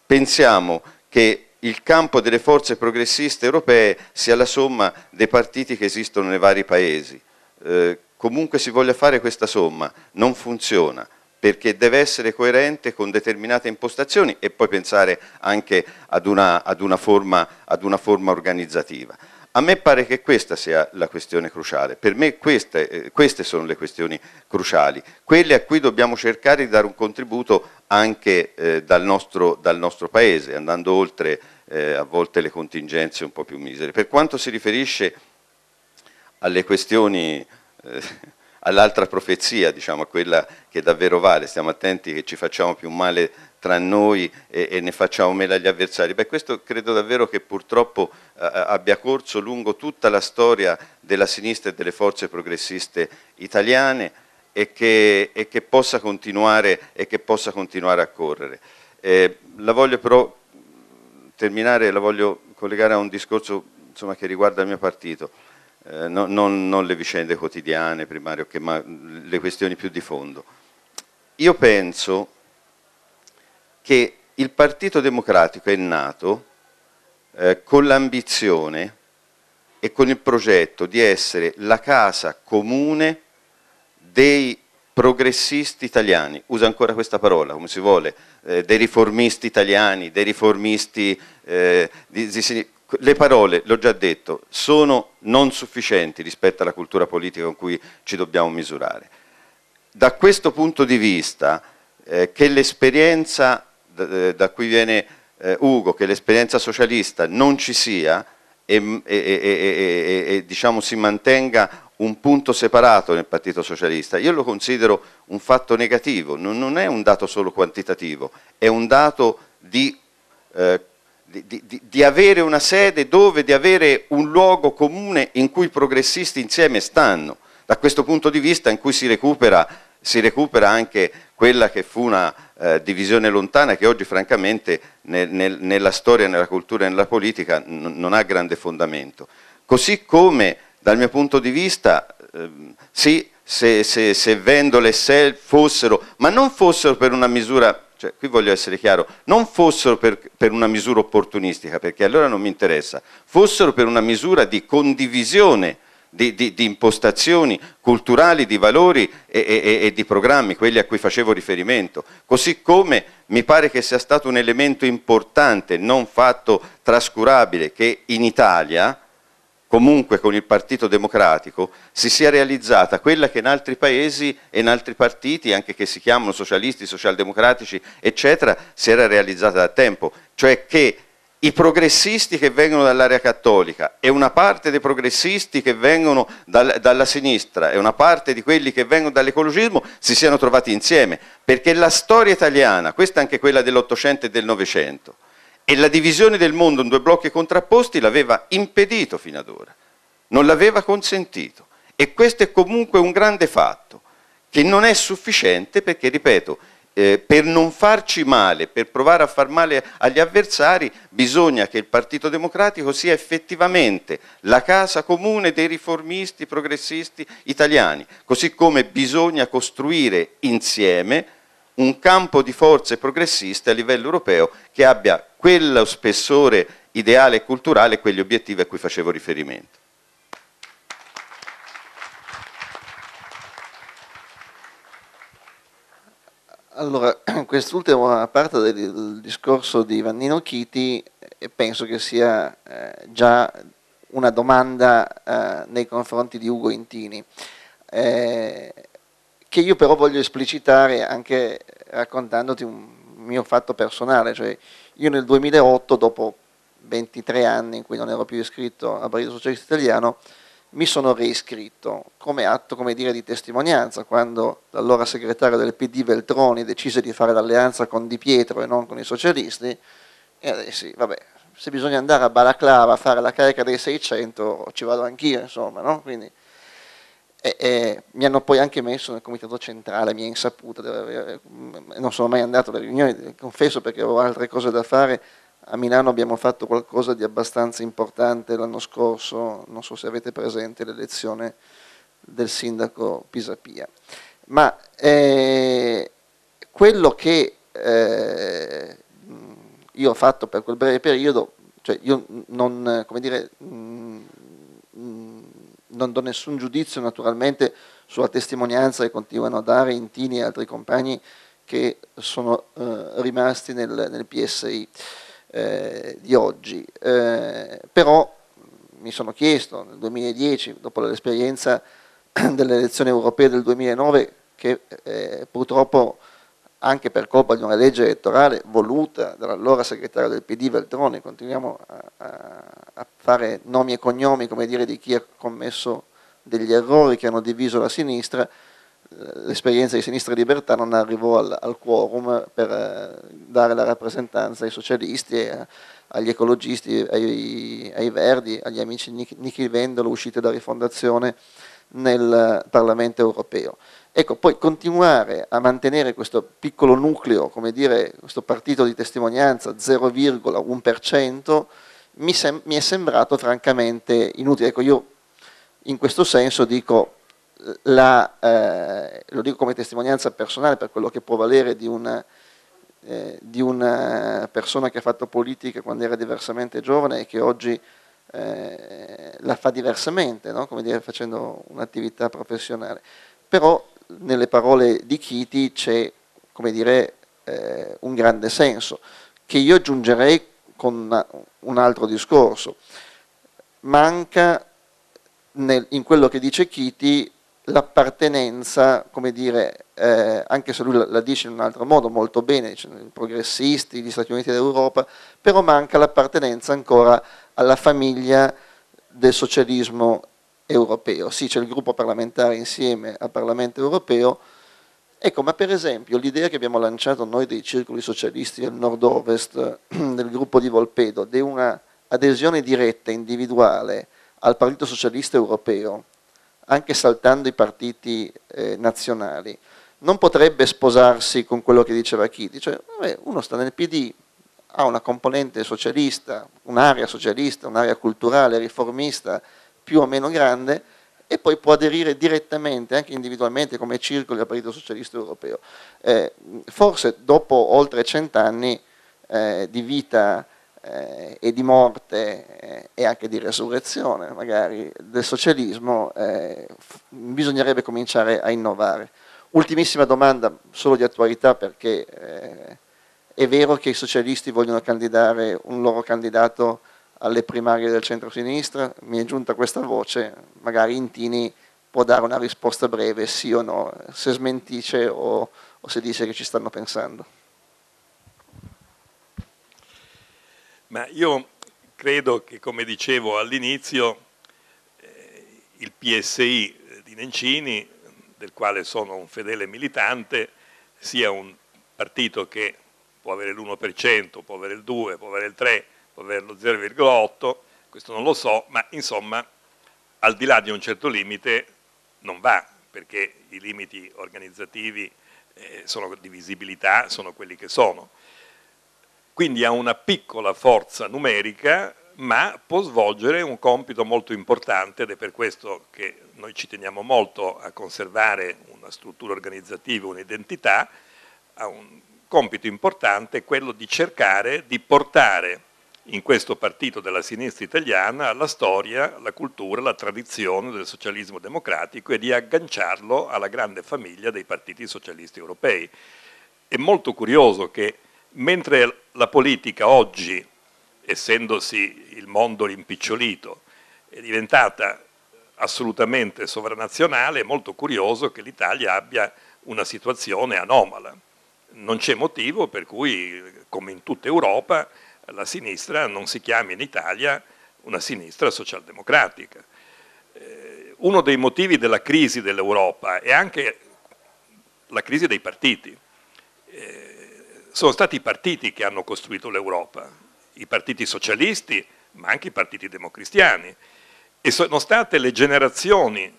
pensiamo che il campo delle forze progressiste europee sia la somma dei partiti che esistono nei vari paesi. Eh, comunque si voglia fare questa somma, non funziona perché deve essere coerente con determinate impostazioni e poi pensare anche ad una, ad una, forma, ad una forma, organizzativa. A me pare che questa sia la questione cruciale, per me queste, eh, queste, sono le questioni cruciali, quelle a cui dobbiamo cercare di dare un contributo anche eh, dal, nostro, dal, nostro, Paese, andando oltre eh, a volte le contingenze un po' più misere. Per quanto si riferisce alle questioni eh, (laughs) all'altra profezia, diciamo, quella che davvero vale, stiamo attenti che ci facciamo più male tra noi e, e ne facciamo meno agli avversari. Beh, questo credo davvero che purtroppo eh, abbia corso lungo tutta la storia della sinistra e delle forze progressiste italiane e che, e che, possa, continuare, e che possa, continuare, a correre. Eh, la voglio però terminare, la voglio collegare a un discorso insomma, che riguarda il mio partito eh, no, non, non, le vicende quotidiane, primarie, okay, ma le questioni più di fondo. Io penso che il Partito Democratico è nato eh, con l'ambizione e con il progetto di essere la casa comune dei progressisti italiani, usa ancora questa parola come si vuole, eh, dei riformisti italiani, dei riformisti eh, di, di, le parole, l'ho già detto, sono non sufficienti rispetto alla cultura politica con cui ci dobbiamo misurare. Da questo punto di vista, eh, che l'esperienza da, eh, cui viene eh, Ugo, che l'esperienza socialista non ci sia e, e, e, e diciamo, si mantenga un punto separato nel Partito Socialista, io lo considero un fatto negativo, non, non è un dato solo quantitativo, è un dato di eh, di, di, di, avere una sede dove, di avere un luogo comune in cui i progressisti insieme stanno. Da questo punto di vista in cui si recupera, si recupera anche quella che fu una eh, divisione lontana che oggi francamente nel, nel, nella storia, nella cultura e nella politica non ha grande fondamento. Così come dal mio punto di vista, eh, sì, se, se, se Vendole e Sel fossero, ma non fossero per una misura cioè, qui voglio essere chiaro, non fossero per, per, una misura opportunistica, perché allora non mi interessa, fossero per una misura di condivisione di, di, di impostazioni culturali, di valori e, e, e di programmi, quelli a cui facevo riferimento, così come mi pare che sia stato un elemento importante, non fatto trascurabile, che in Italia, comunque con il Partito Democratico, si sia realizzata quella che in altri paesi e in altri partiti, anche che si chiamano socialisti, socialdemocratici, eccetera, si era realizzata da tempo, cioè che i progressisti che vengono dall'area cattolica e una parte dei progressisti che vengono dal, dalla sinistra e una parte di quelli che vengono dall'ecologismo si siano trovati insieme, perché la storia italiana, questa è anche quella dell'Ottocento e del Novecento, e la divisione del mondo in due blocchi contrapposti l'aveva impedito fino ad ora, non l'aveva consentito. E questo è comunque un grande fatto, che non è sufficiente perché, ripeto, eh, per non farci male, per provare a far male agli avversari, bisogna che il Partito Democratico sia effettivamente la casa comune dei riformisti progressisti italiani, così come bisogna costruire insieme un campo di forze progressiste a livello europeo che abbia quello spessore ideale e culturale e quegli obiettivi a cui facevo riferimento. Allora, (clears throat) quest'ultima parte del discorso di Vannino Chiti eh, penso che sia eh, già una domanda eh, nei confronti di Ugo Intini. Che io però voglio esplicitare anche raccontandoti un mio fatto personale, cioè io nel 2008, dopo 23 anni in cui non ero più iscritto al Partito Socialista Italiano, mi sono reiscritto come atto come dire, di testimonianza quando l'allora segretario del PD Veltroni decise di fare l'alleanza con Di Pietro e non con i socialisti e adesso vabbè, se bisogna andare a Balaclava a fare la carica dei 600 ci vado anch'io insomma no? Quindi, e, e, mi hanno poi anche messo nel comitato centrale, mia insaputa, non sono mai andato alle riunioni, confesso perché avevo altre cose da fare, a Milano abbiamo fatto qualcosa di abbastanza importante l'anno scorso, non so se avete presente l'elezione del sindaco Pisapia, ma eh, quello che eh, io ho fatto per quel breve periodo, cioè io non, dire, mh, non do nessun giudizio naturalmente sulla testimonianza che continuano a dare Intini e altri compagni che sono eh, rimasti nel, nel PSI eh, di oggi. Eh, però mi sono chiesto nel 2010, dopo l'esperienza (clears throat) delle elezioni europee del 2009, che eh, purtroppo anche per colpa di una legge elettorale voluta dall'allora segretario del PD Veltroni, continuiamo a, a, fare nomi e cognomi come dire di chi ha commesso degli errori che hanno diviso la sinistra, l'esperienza di Sinistra Libertà non arrivò al, al quorum per eh, dare la rappresentanza ai socialisti, e, agli ecologisti, ai, ai, Verdi, agli amici Nichi Vendolo usciti da Rifondazione nel Parlamento europeo. Ecco, poi continuare a mantenere questo piccolo nucleo, come dire, questo partito di testimonianza 0,1%, mi, mi, è sembrato francamente inutile. Ecco, io in questo senso dico, la, eh, lo dico come testimonianza personale per quello che può valere di una, eh, di una persona che ha fatto politica quando era diversamente giovane e che oggi eh, la fa diversamente, no? come dire, facendo un'attività professionale. Però nelle parole di Chiti c'è, come dire, eh, un grande senso, che io aggiungerei con un altro discorso. Manca nel, in quello che dice Chiti l'appartenenza, come dire, eh, anche se lui la, dice in un altro modo molto bene, cioè, i progressisti, gli Stati Uniti d'Europa, però manca l'appartenenza ancora alla famiglia del socialismo europeo. Sì, c'è il gruppo parlamentare insieme al Parlamento europeo, ecco, ma per esempio l'idea che abbiamo lanciato noi dei circoli socialisti del nord-ovest (clears throat) del gruppo di Volpedo, di una adesione diretta, individuale al Partito Socialista Europeo, anche saltando i partiti eh, nazionali, non potrebbe sposarsi con quello che diceva Chiti, cioè vabbè, uno sta nel PD, ha una componente socialista, un'area socialista, un'area culturale, riformista, più o meno grande e poi può aderire direttamente, anche individualmente, come circoli al Partito Socialista Europeo. Eh, forse dopo oltre cent'anni eh, di vita eh, e di morte eh, e anche di resurrezione, magari, del socialismo, eh, bisognerebbe cominciare a innovare. Ultimissima domanda, solo di attualità, perché eh, è vero che i socialisti vogliono candidare un loro candidato alle primarie del centro-sinistra, mi è giunta questa voce, magari Intini può dare una risposta breve, sì o no, se smentisce o, o se dice che ci stanno pensando. Ma io credo che, come dicevo all'inizio, eh, il PSI di Nencini, del quale sono un fedele militante, sia un partito che può avere l'1%, può avere il 2%, può avere il 3%, avere lo 0,8, questo non lo so, ma insomma al di là di un certo limite non va, perché i limiti organizzativi eh, sono di visibilità, sono quelli che sono. Quindi ha una piccola forza numerica, ma può svolgere un compito molto importante ed è per questo che noi ci teniamo molto a conservare una struttura organizzativa, un'identità, ha un compito importante quello di cercare di portare in questo partito della sinistra italiana la storia, la cultura, la tradizione del socialismo democratico e di agganciarlo alla grande famiglia dei partiti socialisti europei. È molto curioso che mentre la politica oggi, essendosi il mondo rimpicciolito, è diventata assolutamente sovranazionale, è molto curioso che l'Italia abbia una situazione anomala. Non c'è motivo per cui, come in tutta Europa, la sinistra non si chiami in Italia una sinistra socialdemocratica. Eh, uno dei motivi della crisi dell'Europa è anche la crisi dei partiti. Sono stati i partiti che hanno costruito l'Europa, i partiti socialisti, ma anche i partiti democristiani. E sono state le generazioni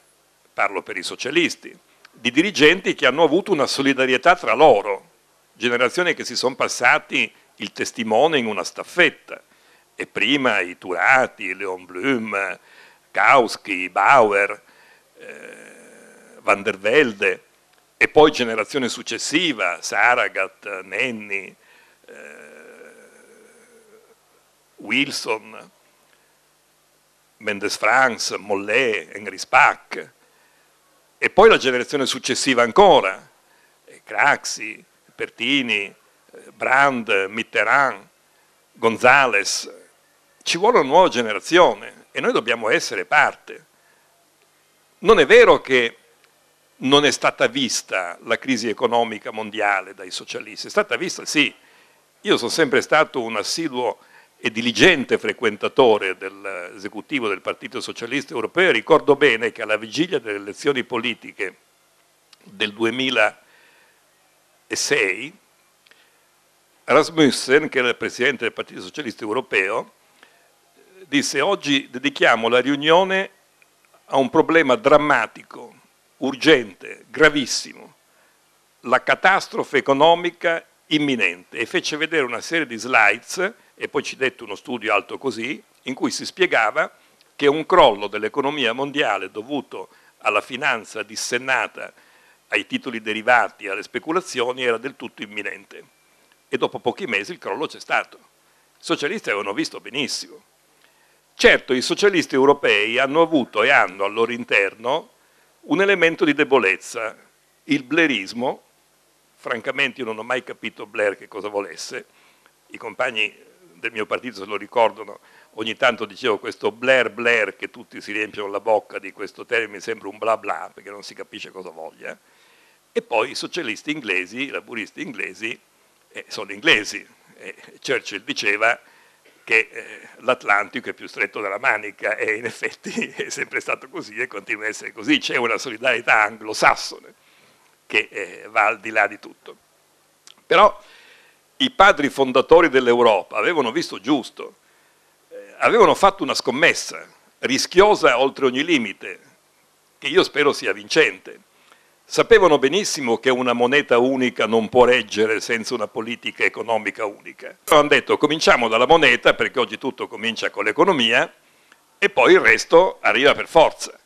parlo per i socialisti, di dirigenti che hanno avuto una solidarietà tra loro, generazioni che si sono passati il testimone in una staffetta, e prima i Turati, Leon Blum, Kauski, Bauer, eh, Van der Velde, e poi generazione successiva, Saragat, Nenni, eh, Wilson, Mendes Franz, Mollet, Henry Spack, e poi la generazione successiva ancora, Craxi, Pertini, Brand, Mitterrand, Gonzales. Ci vuole una nuova generazione e noi dobbiamo essere parte. Non è vero che non è stata vista la crisi economica mondiale dai socialisti, è stata vista sì. Io sono sempre stato un assiduo e diligente frequentatore dell'esecutivo del Partito Socialista Europeo, ricordo bene che alla vigilia delle elezioni politiche del 2006, Rasmussen, che era il presidente del Partito Socialista Europeo, disse oggi dedichiamo la riunione a un problema drammatico, urgente, gravissimo, la catastrofe economica imminente e fece vedere una serie di slides e poi ci dette uno studio alto così, in cui si spiegava che un crollo dell'economia mondiale dovuto alla finanza dissennata, ai titoli derivati, alle speculazioni, era del tutto imminente. E dopo pochi mesi il crollo c'è stato. I socialisti avevano visto benissimo. Certo, i socialisti europei hanno avuto e hanno al loro interno un elemento di debolezza, il blairismo. Francamente io non ho mai capito Blair che cosa volesse, i compagni del mio partito se lo ricordano, ogni tanto dicevo questo Blair Blair che tutti si riempiono la bocca di questo termine, mi sembra un bla bla perché non si capisce cosa voglia. E poi i socialisti inglesi, i laburisti inglesi, eh, sono inglesi. Eh, Churchill diceva che eh, l'Atlantico è più stretto della manica e in effetti (laughs) è sempre stato così e continua a essere così. C'è una solidarietà anglosassone che eh, va al di là di tutto. Però i padri fondatori dell'Europa avevano visto giusto, eh, avevano fatto una scommessa rischiosa oltre ogni limite, che io spero sia vincente. Sapevano benissimo che una moneta unica non può reggere senza una politica economica unica. Hanno detto cominciamo dalla moneta perché oggi tutto comincia con l'economia e poi il resto arriva per forza.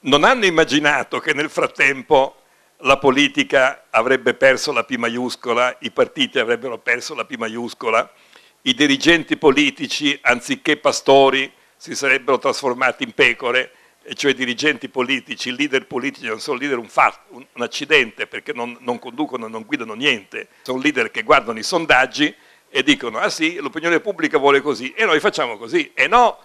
Non hanno immaginato che nel frattempo la politica avrebbe perso la P maiuscola, i partiti avrebbero perso la P maiuscola, i dirigenti politici, anziché pastori, si sarebbero trasformati in pecore, cioè dirigenti politici, leader politici non sono leader un, fatto, un, un accidente perché non, non conducono, non guidano niente, sono leader che guardano i sondaggi e dicono ah sì, l'opinione pubblica vuole così e noi facciamo così. E no,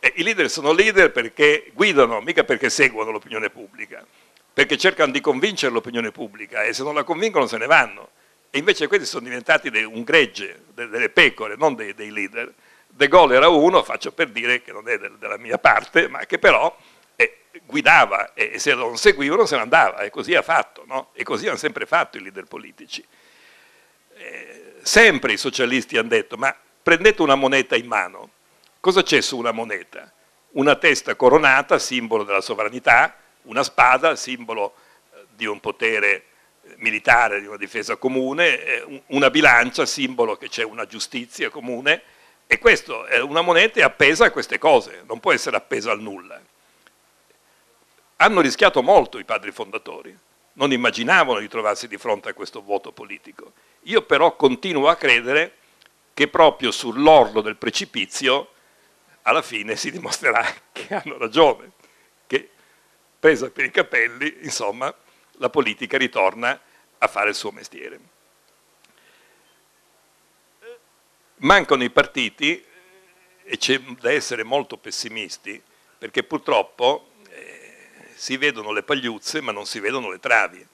eh, i leader sono leader perché guidano, mica perché seguono l'opinione pubblica perché cercano di convincere l'opinione pubblica e se non la convincono se ne vanno. E invece questi sono diventati un gregge, delle pecore, non dei, dei, leader. De Gaulle era uno, faccio per dire che non è della mia parte, ma che però guidava e se non seguivano se ne andava e così ha fatto, no? e così hanno sempre fatto i leader politici. Eh, sempre i socialisti hanno detto, ma prendete una moneta in mano, cosa c'è su una moneta? Una testa coronata, simbolo della sovranità, una spada, simbolo eh, di un potere eh, militare, di una difesa comune, eh, una bilancia, simbolo che c'è una giustizia comune, e questo è una moneta appesa a queste cose, non può essere appesa al nulla. Hanno rischiato molto i padri fondatori, non immaginavano di trovarsi di fronte a questo vuoto politico. Io però continuo a credere che proprio sull'orlo del precipizio alla fine si dimostrerà (laughs) che hanno ragione presa per i capelli, insomma, la politica ritorna a fare il suo mestiere. Mancano i partiti e c'è da essere molto pessimisti perché purtroppo eh, si vedono le pagliuzze ma non si vedono le travi.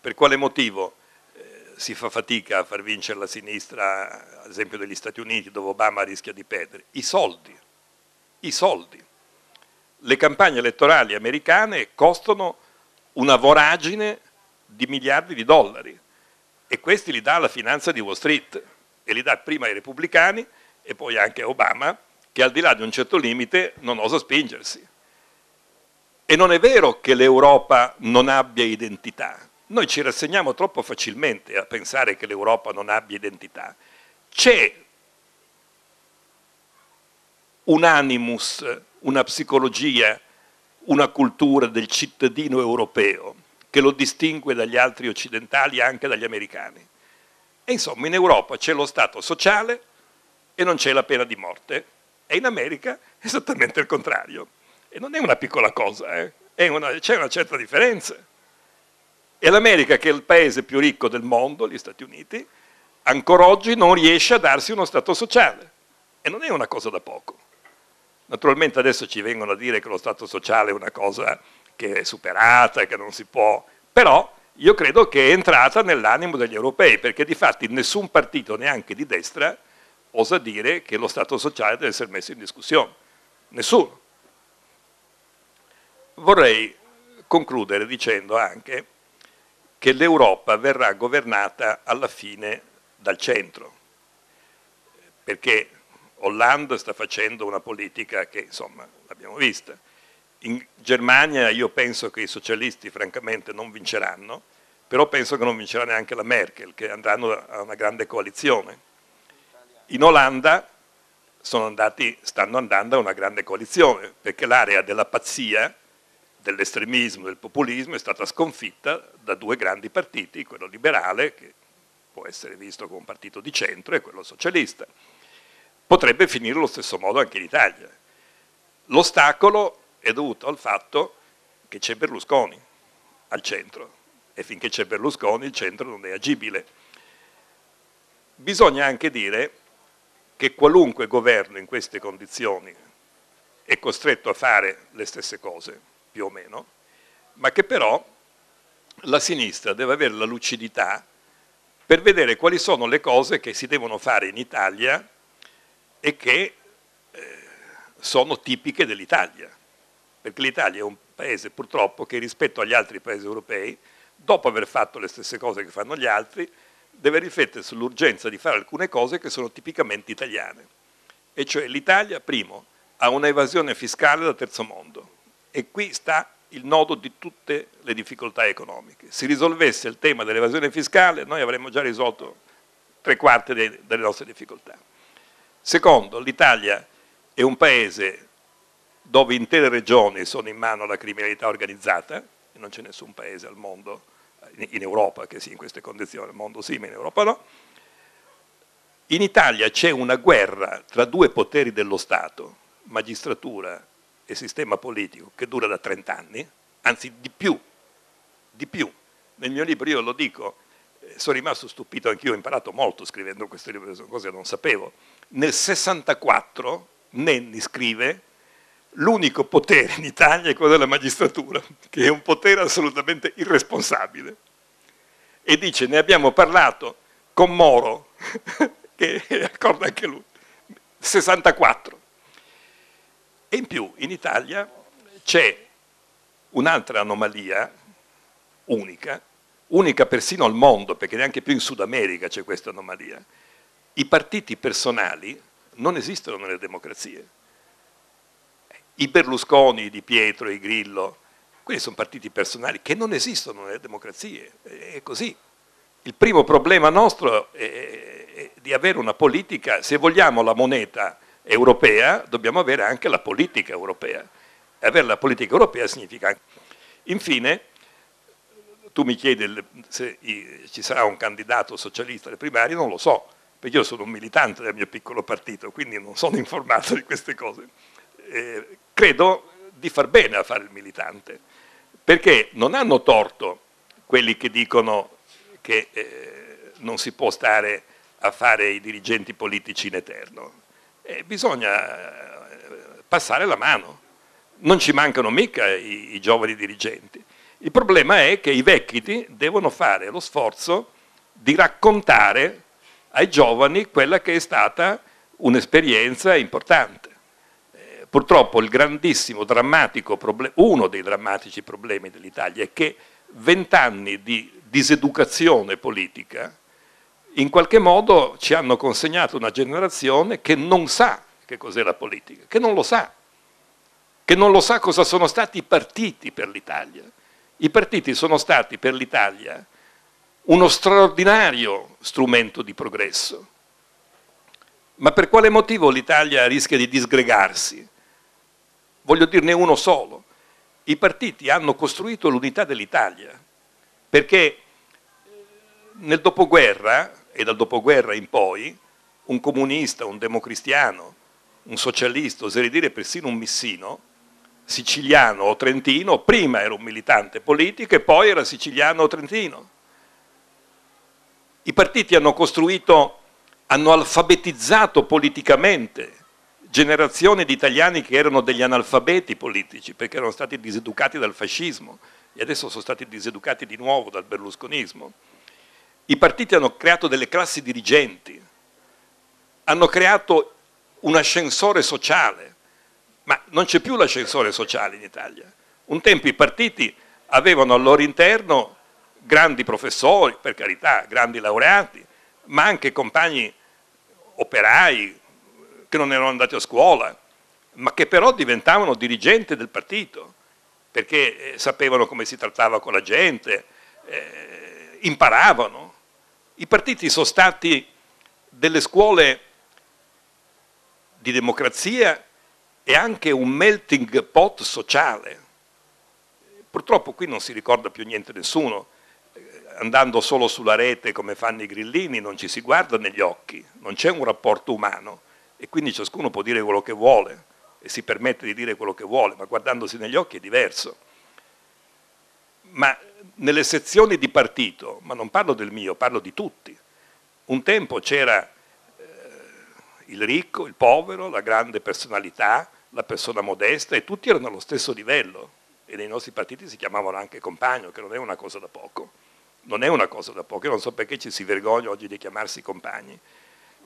Per quale motivo eh, si fa fatica a far vincere la sinistra, ad esempio degli Stati Uniti dove Obama rischia di perdere? I soldi, i soldi le campagne elettorali americane costano una voragine di miliardi di dollari e questi li dà la finanza di Wall Street e li dà prima ai repubblicani e poi anche a Obama che al di là di un certo limite non osa spingersi. E non è vero che l'Europa non abbia identità. Noi ci rassegniamo troppo facilmente a pensare che l'Europa non abbia identità. C'è un animus, una psicologia, una cultura del cittadino europeo che lo distingue dagli altri occidentali e anche dagli americani. E insomma in Europa c'è lo Stato sociale e non c'è la pena di morte e in America è esattamente il contrario. E non è una piccola cosa, eh? una, c'è una certa differenza. E l'America, che è il paese più ricco del mondo, gli Stati Uniti, ancora oggi non riesce a darsi uno Stato sociale. E non è una cosa da poco. Naturalmente adesso ci vengono a dire che lo Stato sociale è una cosa che è superata, che non si può, però io credo che è entrata nell'animo degli europei, perché di fatti nessun partito, neanche di destra, osa dire che lo Stato sociale deve essere messo in discussione. Nessuno. Vorrei concludere dicendo anche che l'Europa verrà governata alla fine dal centro, perché Hollande sta facendo una politica che insomma l'abbiamo vista. In Germania io penso che i socialisti francamente non vinceranno, però penso che non vincerà neanche la Merkel, che andranno a una grande coalizione. In Olanda andati, stanno andando a una grande coalizione, perché l'area della pazzia, dell'estremismo, del populismo è stata sconfitta da due grandi partiti, quello liberale, che può essere visto come un partito di centro, e quello socialista potrebbe finire allo stesso modo anche in Italia. L'ostacolo è dovuto al fatto che c'è Berlusconi al centro e finché c'è Berlusconi il centro non è agibile. Bisogna anche dire che qualunque governo in queste condizioni è costretto a fare le stesse cose, più o meno, ma che però la sinistra deve avere la lucidità per vedere quali sono le cose che si devono fare in Italia e che eh, sono tipiche dell'Italia, perché l'Italia è un paese purtroppo che rispetto agli altri paesi europei, dopo aver fatto le stesse cose che fanno gli altri, deve riflettere sull'urgenza di fare alcune cose che sono tipicamente italiane. E cioè l'Italia, primo, ha una evasione fiscale da terzo mondo e qui sta il nodo di tutte le difficoltà economiche. Se risolvesse il tema dell'evasione fiscale, noi avremmo già risolto tre quarti delle nostre difficoltà. Secondo, l'Italia è un paese dove intere regioni sono in mano alla criminalità organizzata, e non c'è nessun paese al mondo, in Europa che sia in queste condizioni, il mondo sì, ma in Europa no. In Italia c'è una guerra tra due poteri dello Stato, magistratura e sistema politico, che dura da 30 anni, anzi di più, di più. Nel mio libro io lo dico, eh, sono rimasto stupito anch'io, ho imparato molto scrivendo questo libro, sono cose che non sapevo. Nel 64 Nenni scrive l'unico potere in Italia è quello della magistratura, che è un potere assolutamente irresponsabile. E dice, ne abbiamo parlato con Moro, (laughs) che è d'accordo anche lui, 64. E in più in Italia c'è un'altra anomalia unica, unica persino al mondo, perché neanche più in Sud America c'è questa anomalia. I partiti personali non esistono nelle democrazie. I Berlusconi, di Pietro, i Grillo, quelli sono partiti personali che non esistono nelle democrazie, è così. Il primo problema nostro è, di avere una politica, se vogliamo la moneta europea, dobbiamo avere anche la politica europea. E avere la politica europea significa anche... Infine, tu mi chiedi se ci sarà un candidato socialista alle primarie, non lo so, perché io sono un militante del mio piccolo partito, quindi non sono (laughs) informato di queste cose. Eh, credo di far bene a fare il militante, perché non hanno torto quelli che dicono che eh, non si può stare a fare i dirigenti politici in eterno. Eh, bisogna passare la mano. Non ci mancano mica i, i giovani dirigenti. Il problema è che i vecchi devono fare lo sforzo di raccontare ai giovani quella che è stata un'esperienza importante. Eh, purtroppo il grandissimo, drammatico problema, uno dei drammatici problemi dell'Italia è che vent'anni di diseducazione politica in qualche modo ci hanno consegnato una generazione che non sa che cos'è la politica, che non lo sa. che non lo sa cosa sono stati i partiti per l'Italia. I partiti sono stati per l'Italia uno straordinario strumento di progresso. Ma per quale motivo l'Italia rischia di disgregarsi? Voglio dirne uno solo. I partiti hanno costruito l'unità dell'Italia perché nel dopoguerra e dal dopoguerra in poi un comunista, un democristiano, un socialista, oserei dire persino un missino, siciliano o trentino, prima era un militante politico e poi era siciliano o trentino. I partiti hanno costruito, hanno alfabetizzato politicamente generazioni di italiani che erano degli analfabeti politici perché erano stati diseducati dal fascismo e adesso sono stati diseducati di nuovo dal berlusconismo. I partiti hanno creato delle classi dirigenti, hanno creato un ascensore sociale, ma non c'è più l'ascensore sociale in Italia. Un tempo i partiti avevano al loro interno grandi professori, per carità, grandi laureati, ma anche compagni operai che non erano andati a scuola, ma che però diventavano dirigenti del partito, perché eh, sapevano come si trattava con la gente, eh, imparavano. I partiti sono stati delle scuole di democrazia e anche un melting pot sociale. Purtroppo qui non si ricorda più niente nessuno, andando solo sulla rete come fanno i grillini non ci si guarda negli occhi, non c'è un rapporto umano e quindi ciascuno può dire quello che vuole e si permette di dire quello che vuole, ma guardandosi negli occhi è diverso. Ma nelle sezioni di partito, ma non parlo del mio, parlo di tutti, un tempo c'era il ricco, il povero, la grande personalità, la persona modesta e tutti erano allo stesso livello e nei nostri partiti si chiamavano anche compagno, che non è una cosa da poco. Non è una cosa da poco, io non so perché ci si vergogna oggi di chiamarsi compagni.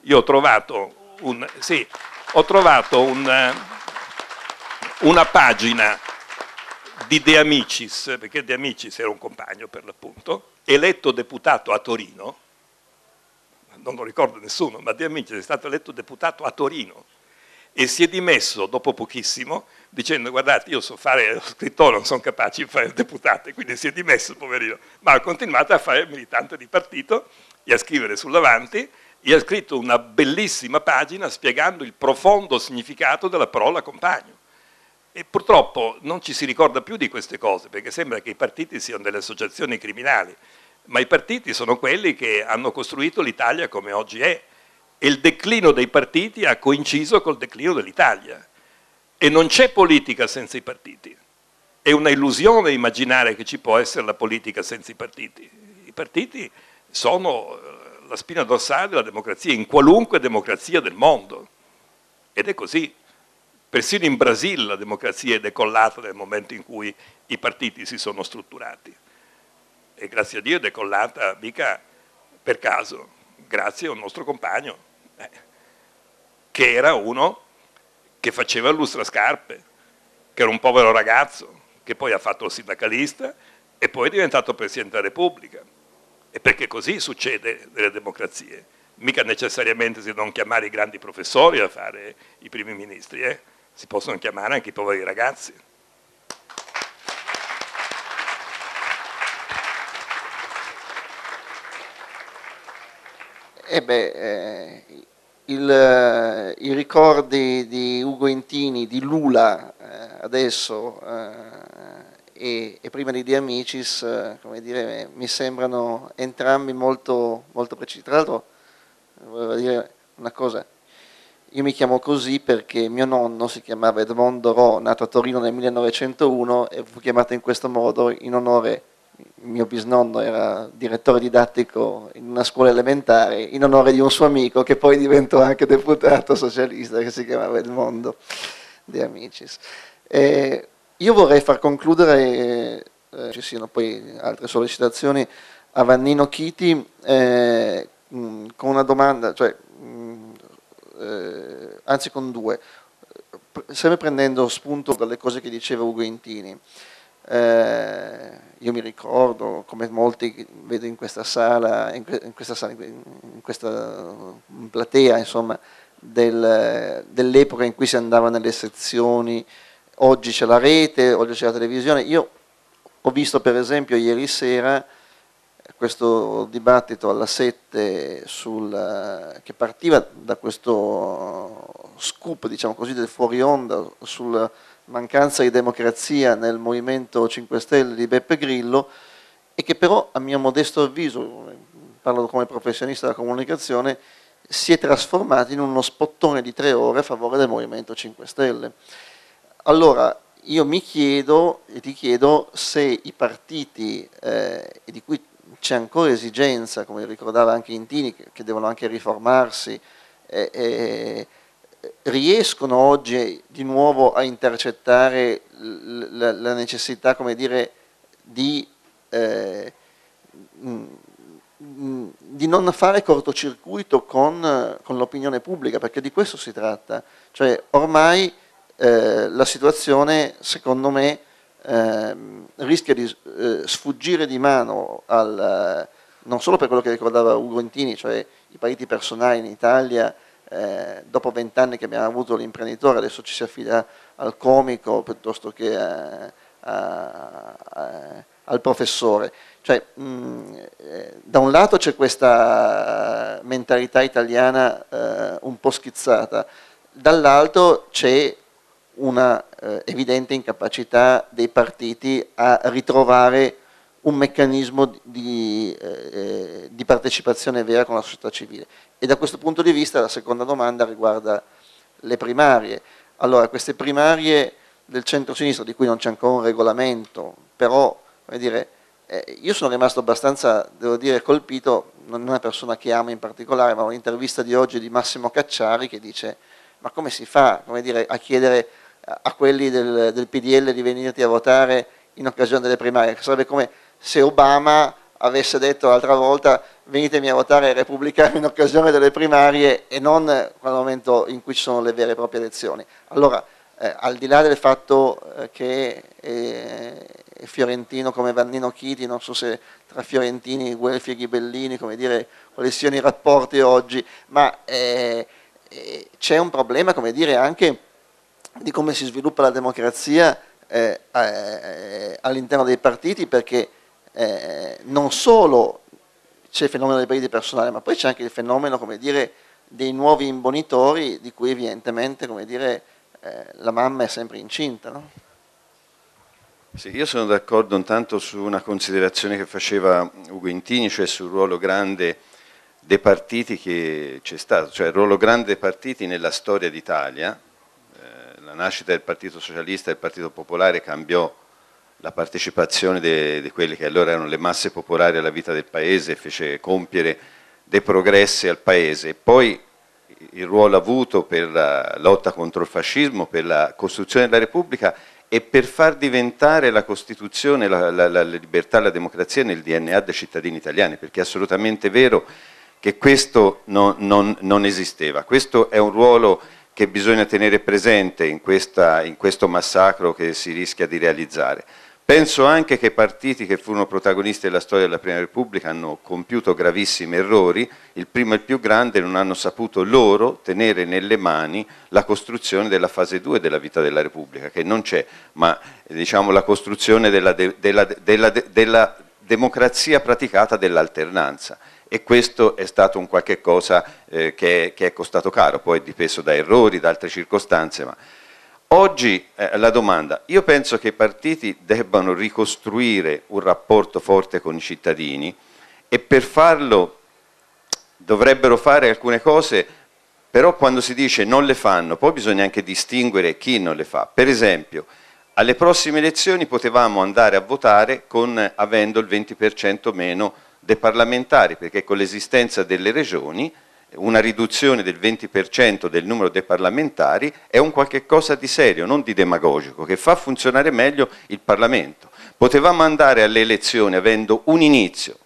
Io ho trovato, un, sì, ho trovato un, una pagina di De Amicis, perché De Amicis era un compagno per l'appunto, eletto deputato a Torino, non lo ricordo nessuno, ma De Amici è stato eletto deputato a Torino e si è dimesso dopo pochissimo dicendo guardate io so fare lo scrittore, non sono capace di fare deputato, quindi si è dimesso poverino, ma ha continuato a fare il militante di partito e a scrivere sull'avanti e ha scritto una bellissima pagina spiegando il profondo significato della parola compagno. E purtroppo non ci si ricorda più di queste cose, perché sembra che i partiti siano delle associazioni criminali ma i partiti sono quelli che hanno costruito l'Italia come oggi è e il declino dei partiti ha coinciso col declino dell'Italia e non c'è politica senza i partiti. È una illusione immaginare che ci può essere la politica senza i partiti. I partiti sono eh, la spina dorsale della democrazia, in qualunque democrazia del mondo. Ed è così. Persino in Brasile la democrazia è decollata nel momento in cui i partiti si sono strutturati e grazie a Dio è decollata mica per caso, grazie a un nostro compagno, eh, che era uno che faceva lustrascarpe, che era un povero ragazzo, che poi ha fatto il sindacalista e poi è diventato Presidente della Repubblica. E perché così succede nelle democrazie. Mica necessariamente si devono chiamare i grandi professori a fare i primi ministri, eh? Si possono chiamare anche i poveri ragazzi. Eh beh, eh, il, eh, i ricordi di Ugo Intini, di Lula eh, adesso eh, e, e, prima di De Amicis, eh, come dire, mi sembrano entrambi molto, molto precisi. Tra l'altro, volevo dire una cosa, io mi chiamo così perché mio nonno si chiamava Edmondo Ro, nato a Torino nel 1901 e fu chiamato in questo modo in onore mio bisnonno era direttore didattico in una scuola elementare in onore di un suo amico che poi diventò anche deputato socialista che si chiamava Edmondo De Amicis. Eh, io vorrei far concludere, eh, ci siano poi altre sollecitazioni, a Vannino Chiti eh, con una domanda, cioè, eh, anzi con due, sempre prendendo spunto dalle cose che diceva Ugo Intini. Eh, io mi ricordo, come molti vedo in questa sala, in, questa, sala, in questa platea, insomma, del, dell'epoca in cui si andava nelle sezioni oggi c'è la rete, oggi c'è la televisione. Io ho visto per esempio ieri sera questo dibattito alla 7 sul, che partiva da questo scoop diciamo così, del fuori onda sulla mancanza di democrazia nel Movimento 5 Stelle di Beppe Grillo e che però a mio modesto avviso, parlo come professionista della comunicazione, si è trasformato in uno spottone di tre ore a favore del Movimento 5 Stelle. Allora, io mi chiedo e ti chiedo se i partiti, eh, di cui c'è ancora esigenza, come ricordava anche Intini, che, che devono anche riformarsi, eh, eh, riescono oggi di nuovo a intercettare la, la necessità, come dire, di, eh, di, non fare cortocircuito con, con l'opinione pubblica, perché di questo si tratta. Cioè, ormai eh, la situazione, secondo me, eh, rischia di eh, sfuggire di mano al, non solo per quello che ricordava Ugo Intini, cioè i partiti personali in Italia, eh, dopo vent'anni che abbiamo avuto l'imprenditore, adesso ci si affida al comico piuttosto che a, a, a, al professore. Cioè, mh, eh, da un lato c'è questa mentalità italiana eh, un po' schizzata, dall'altro c'è una eh, evidente incapacità dei partiti a ritrovare un meccanismo di, eh, di, partecipazione vera con la società civile. E da questo punto di vista la seconda domanda riguarda le primarie. Allora, queste primarie del centro-sinistra, di cui non c'è ancora un regolamento, però, come dire, eh, io sono rimasto abbastanza, devo dire, colpito, non una persona che amo in particolare, ma un'intervista di oggi di Massimo Cacciari che dice ma come si fa dire, a chiedere a quelli del, del, PDL di venirti a votare in occasione delle primarie, sarebbe come se Obama avesse detto l'altra volta venitemi a votare ai repubblicani in occasione delle primarie e non nel momento in cui ci sono le vere e proprie elezioni. Allora, eh, al di là del fatto eh, che eh, fiorentino come Vannino Chiti, non so se tra fiorentini, Guelfi e Ghibellini, come dire, quali siano i rapporti oggi, ma eh, eh, c'è un problema, come dire, anche di come si sviluppa la democrazia eh, eh, all'interno dei partiti perché eh, non solo c'è il fenomeno dei partiti personali ma poi c'è anche il fenomeno dire, dei nuovi imbonitori di cui evidentemente dire, eh, la mamma è sempre incinta. No? Sì, io sono d'accordo intanto su una considerazione che faceva Ugo cioè sul ruolo grande dei partiti che c'è stato, cioè il ruolo grande dei partiti nella storia d'Italia, la nascita del Partito Socialista e del Partito Popolare cambiò la partecipazione di quelle che allora erano le masse popolari alla vita del Paese, fece compiere dei progressi al Paese. Poi il ruolo avuto per la lotta contro il fascismo, per la costruzione della Repubblica e per far diventare la Costituzione, la, la, la libertà e la democrazia nel DNA dei cittadini italiani, perché è assolutamente vero che questo non, non, non esisteva. Questo è un ruolo che bisogna tenere presente in, questa, in questo massacro che si rischia di realizzare. Penso anche che partiti che furono protagonisti della storia della Prima Repubblica hanno compiuto gravissimi errori, il primo e il più grande non hanno saputo loro tenere nelle mani la costruzione della fase 2 della vita della Repubblica, che non c'è, ma diciamo, la costruzione della, de, della, della, della democrazia praticata dell'alternanza e questo è stato un qualche cosa eh, che, che, è costato caro, poi dipeso da errori, da altre circostanze. Ma oggi eh, la domanda, io penso che i partiti debbano ricostruire un rapporto forte con i cittadini e per farlo dovrebbero fare alcune cose, però quando si dice non le fanno, poi bisogna anche distinguere chi non le fa. Per esempio, alle prossime elezioni potevamo andare a votare con, avendo il 20% meno dei parlamentari, perché con l'esistenza delle regioni una riduzione del 20% del numero dei parlamentari è un qualche cosa di serio, non di demagogico, che fa funzionare meglio il Parlamento. Potevamo andare alle elezioni avendo un inizio,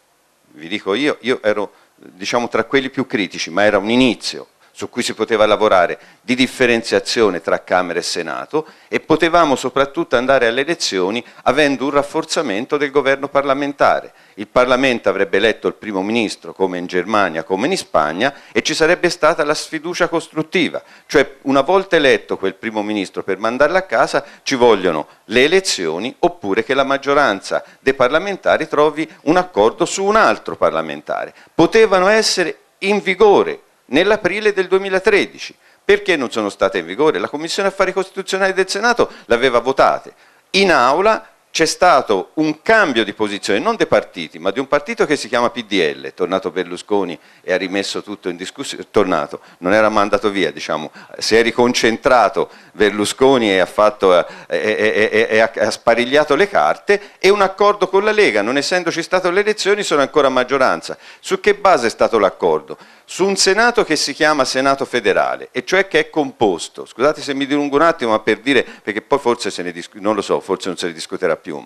vi dico io, io ero diciamo tra quelli più critici, ma era un inizio, su cui si poteva lavorare di differenziazione tra Camera e Senato e potevamo soprattutto andare alle elezioni avendo un rafforzamento del governo parlamentare. Il Parlamento avrebbe eletto il primo ministro come in Germania, come in Spagna e ci sarebbe stata la sfiducia costruttiva, cioè una volta eletto quel primo ministro per mandarlo a casa ci vogliono le elezioni oppure che la maggioranza dei parlamentari trovi un accordo su un altro parlamentare. Potevano essere in vigore nell'aprile del 2013. Perché non sono state in vigore? La Commissione Affari Costituzionali del Senato l'aveva votate. In aula c'è stato un cambio di posizione, non dei partiti, ma di un partito che si chiama PDL, è tornato Berlusconi e ha rimesso tutto in discussione, è tornato, non era mandato via, diciamo, si è riconcentrato Berlusconi e ha, fatto, e, e, e, ha sparigliato le carte e un accordo con la Lega, non essendoci state le elezioni sono ancora maggioranza. Su che base è stato l'accordo? Su un Senato che si chiama Senato federale, e cioè che è composto, scusate se mi dilungo un attimo, ma per dire, perché poi forse se ne non lo so, forse non se ne discuterà più,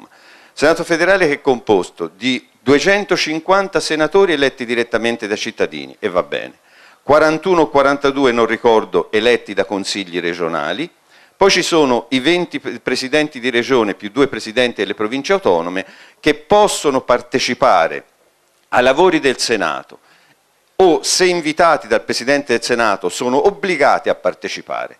Senato federale che è composto di 250 senatori eletti direttamente da cittadini, e va bene, 41 o 42, non ricordo, eletti da consigli regionali, poi ci sono i 20 presidenti di regione più due presidenti delle province autonome che possono partecipare ai lavori del Senato o se invitati dal Presidente del Senato sono obbligati a partecipare.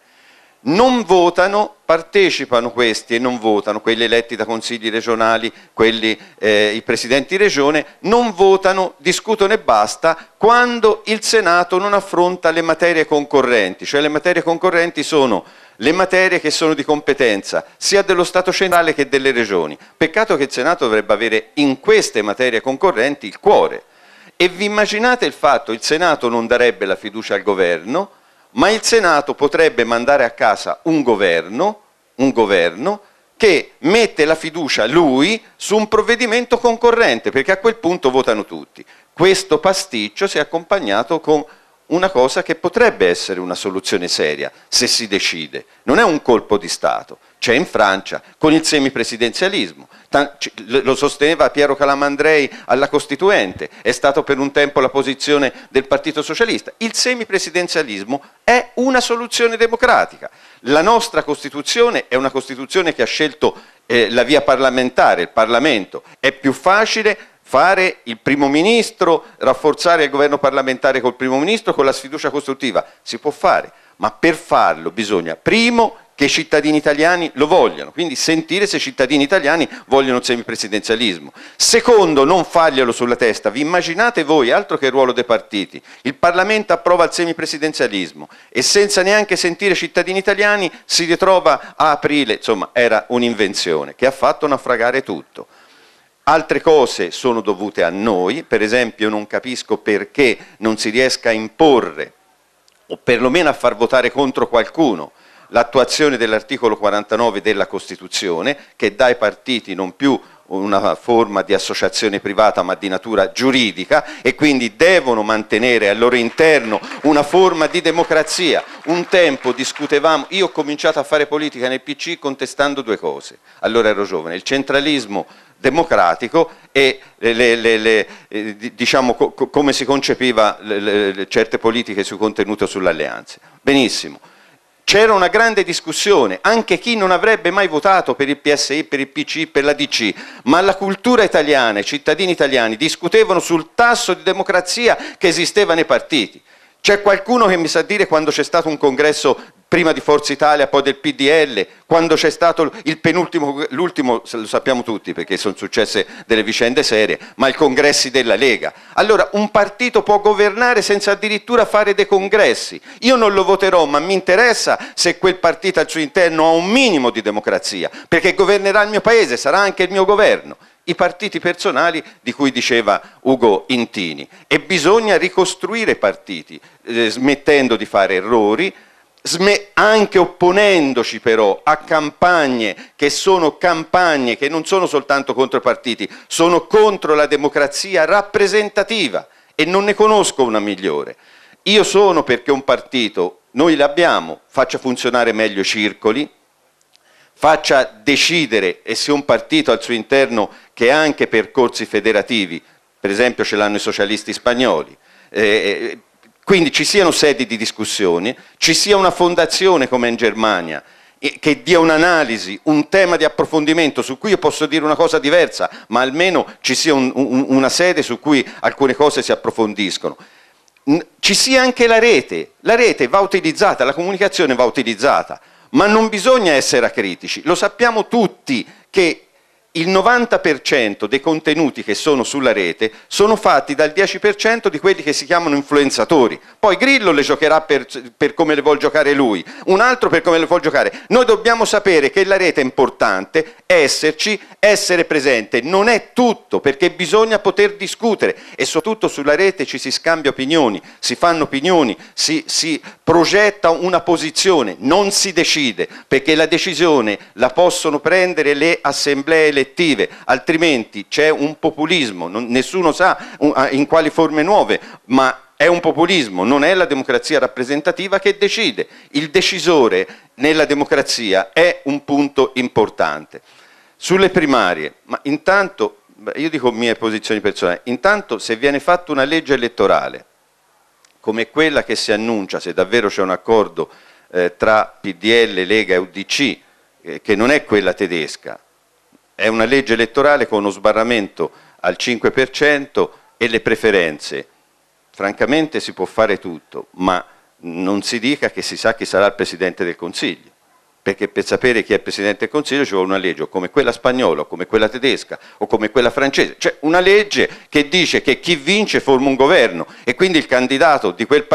Non votano, partecipano questi e non votano, quelli eletti da consigli regionali, quelli, eh, i presidenti regione, non votano, discutono e basta quando il Senato non affronta le materie concorrenti, cioè le materie concorrenti sono le materie che sono di competenza sia dello Stato centrale che delle regioni. Peccato che il Senato dovrebbe avere in queste materie concorrenti il cuore e vi immaginate il fatto, il Senato non darebbe la fiducia al governo, ma il Senato potrebbe mandare a casa un governo, un governo che mette la fiducia lui su un provvedimento concorrente, perché a quel punto votano tutti. Questo pasticcio si è accompagnato con una cosa che potrebbe essere una soluzione seria, se si decide. Non è un colpo di Stato, c'è in Francia con il semipresidenzialismo lo sosteneva Piero Calamandrei alla Costituente, è stato per un tempo la posizione del Partito Socialista. Il semipresidenzialismo è una soluzione democratica. La nostra Costituzione è una Costituzione che ha scelto eh, la via parlamentare, il Parlamento. È più facile fare il primo ministro, rafforzare il governo parlamentare col primo ministro con la sfiducia costruttiva. Si può fare, ma per farlo bisogna primo che i cittadini italiani lo vogliano, quindi sentire se i cittadini italiani vogliono il semipresidenzialismo. Secondo, non farglielo sulla testa, vi immaginate voi, altro che il ruolo dei partiti, il Parlamento approva il semipresidenzialismo e senza neanche sentire i cittadini italiani si ritrova a aprile, insomma era un'invenzione che ha fatto naufragare tutto. Altre cose sono dovute a noi, per esempio non capisco perché non si riesca a imporre o perlomeno a far votare contro qualcuno l'attuazione dell'articolo 49 della Costituzione che dà ai partiti non più una forma di associazione privata ma di natura giuridica e quindi devono mantenere al loro interno una forma di democrazia. Un tempo discutevamo, io ho cominciato a fare politica nel PC contestando due cose, allora ero giovane, il centralismo democratico e le, le, le, eh, diciamo, co come si concepiva certe politiche sul contenuto sulle alleanze. Benissimo. C'era una grande discussione, anche chi non avrebbe mai votato per il PSI, per il PC, per la DC, ma la cultura italiana, i cittadini italiani discutevano sul tasso di democrazia che esisteva nei partiti. C'è qualcuno che mi sa dire quando c'è stato un congresso prima di Forza Italia, poi del PDL, quando c'è stato il penultimo, l'ultimo lo sappiamo tutti perché sono successe delle vicende serie, ma i congressi della Lega. Allora un partito può governare senza addirittura fare dei congressi. Io non lo voterò, ma mi interessa se quel partito al suo interno ha un minimo di democrazia, perché governerà il mio paese, sarà anche il mio governo i partiti personali di cui diceva Ugo Intini e bisogna ricostruire i partiti eh, smettendo di fare errori, anche opponendoci però a campagne che sono campagne che non sono soltanto contro i partiti, sono contro la democrazia rappresentativa e non ne conosco una migliore. Io sono perché un partito, noi l'abbiamo, faccia funzionare meglio i circoli, faccia decidere e se un partito al suo interno che ha anche percorsi federativi, per esempio ce l'hanno i socialisti spagnoli, eh, quindi ci siano sedi di discussione, ci sia una fondazione come in Germania che dia un'analisi, un tema di approfondimento su cui io posso dire una cosa diversa, ma almeno ci sia un, un, una sede su cui alcune cose si approfondiscono. Ci sia anche la rete, la rete va utilizzata, la comunicazione va utilizzata, ma non bisogna essere acritici, lo sappiamo tutti che il 90% dei contenuti che sono sulla rete sono fatti dal 10% di quelli che si chiamano influenzatori. Poi Grillo le giocherà per, per, come le vuole giocare lui, un altro per come le vuole giocare. Noi dobbiamo sapere che la rete è importante, esserci, essere presente. Non è tutto, perché bisogna poter discutere e soprattutto sulla rete ci si scambia opinioni, si fanno opinioni, si, si progetta una posizione, non si decide, perché la decisione la possono prendere le assemblee elettive, altrimenti c'è un populismo, non, nessuno sa in quali forme nuove, ma è un populismo, non è la democrazia rappresentativa che decide. Il decisore nella democrazia è un punto importante. Sulle primarie, ma intanto, io dico mie posizioni personali, intanto se viene fatta una legge elettorale come quella che si annuncia, se davvero c'è un accordo eh, tra PDL, Lega e UDC, eh, che non è quella tedesca, è una legge elettorale con uno sbarramento al 5% e le preferenze. Francamente si può fare tutto, ma non si dica che si sa chi sarà il Presidente del Consiglio, perché per sapere chi è il Presidente del Consiglio ci vuole una legge o come quella spagnola, o come quella tedesca, o come quella francese, cioè una legge che dice che chi vince forma un governo e quindi il candidato di, quel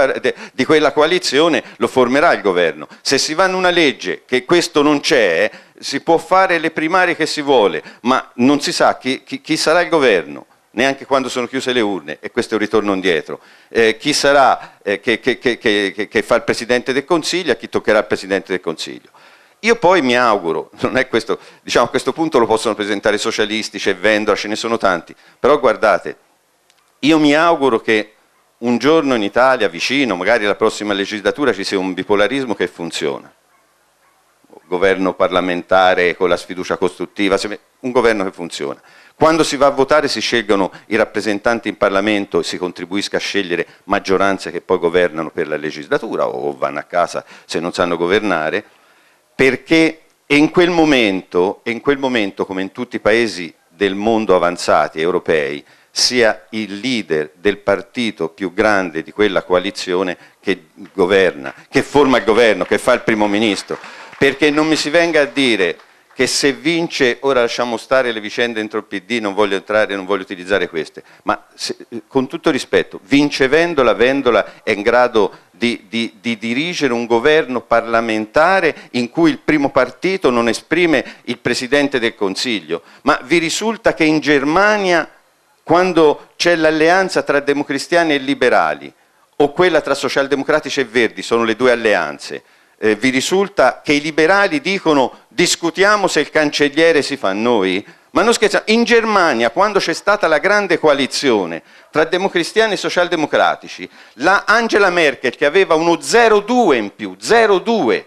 di quella coalizione lo formerà il governo. Se si va in una legge che questo non c'è, si può fare le primarie che si vuole, ma non si sa chi, chi, chi sarà il governo neanche quando sono chiuse le urne, e questo è un ritorno indietro. Eh, chi sarà eh, che, che, che, che, fa il Presidente del Consiglio e chi toccherà il Presidente del Consiglio. Io poi mi auguro, non è questo, diciamo a questo punto lo possono presentare socialisti, c'è Vendola, ce ne sono tanti, però guardate, io mi auguro che un giorno in Italia, vicino, magari alla prossima legislatura, ci sia un bipolarismo che funziona governo parlamentare con la sfiducia costruttiva, un governo che funziona. Quando si va a votare si scelgono i rappresentanti in Parlamento e si contribuisca a scegliere maggioranze che poi governano per la legislatura o vanno a casa se non sanno governare, perché in quel momento, in quel momento come in tutti i paesi del mondo avanzati europei, sia il leader del partito più grande di quella coalizione che governa, che forma il governo, che fa il primo ministro. Perché non mi si venga a dire che se vince, ora lasciamo stare le vicende dentro il PD, non voglio entrare, non voglio utilizzare queste, ma se, con tutto rispetto, vince Vendola, Vendola è in grado di, di, di, dirigere un governo parlamentare in cui il primo partito non esprime il Presidente del Consiglio, ma vi risulta che in Germania, quando c'è l'alleanza tra democristiani e liberali, o quella tra socialdemocratici e verdi, sono le due alleanze, eh, vi risulta che i liberali dicono discutiamo se il cancelliere si fa noi? Ma non scherziamo, in Germania quando c'è stata la grande coalizione tra democristiani e socialdemocratici, la Angela Merkel che aveva uno 0,2 in più, 0,2,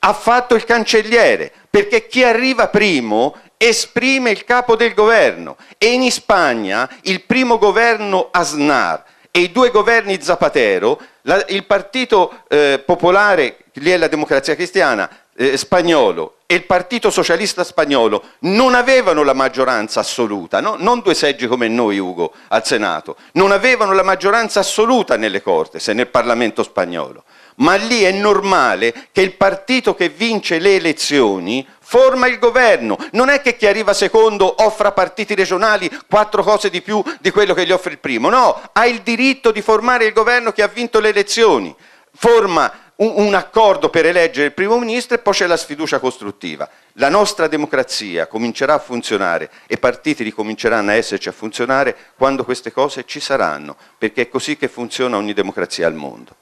ha fatto il cancelliere, perché chi arriva primo esprime il capo del governo. E in Spagna il primo governo Aznar e i due governi Zapatero, la, il partito eh, popolare lì è la democrazia cristiana, eh, spagnolo e il partito socialista spagnolo non avevano la maggioranza assoluta, no? non due seggi come noi Ugo al Senato, non avevano la maggioranza assoluta nelle Cortes e nel Parlamento spagnolo, ma lì è normale che il partito che vince le elezioni forma il governo, non è che chi arriva secondo offra partiti regionali quattro cose di più di quello che gli offre il primo, no, ha il diritto di formare il governo che ha vinto le elezioni, forma un, accordo per eleggere il primo ministro e poi c'è la sfiducia costruttiva. La nostra democrazia comincerà a funzionare e i partiti ricominceranno a esserci a funzionare quando queste cose ci saranno, perché è così che funziona ogni democrazia al mondo.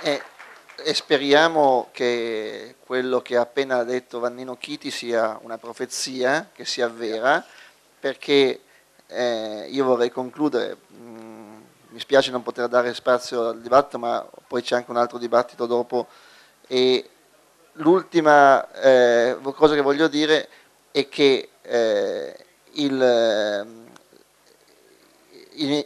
E, e speriamo che quello che ha appena detto Vannino Chiti sia una profezia che si avvera, perché eh, io vorrei concludere mi spiace non poter dare spazio al dibattito, ma poi c'è anche un altro dibattito dopo. E l'ultima eh, cosa che voglio dire è che eh, il,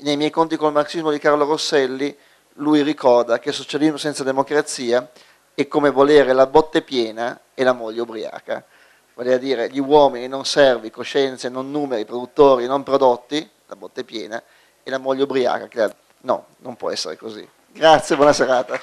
nei miei conti col marxismo di Carlo Rosselli, lui ricorda che socialismo senza democrazia è come volere la botte piena e la moglie ubriaca. Vale a dire gli uomini non servi, coscienze, non numeri, produttori, non prodotti, la botte piena, e la moglie ubriaca. No, non può essere così. Grazie, buona serata.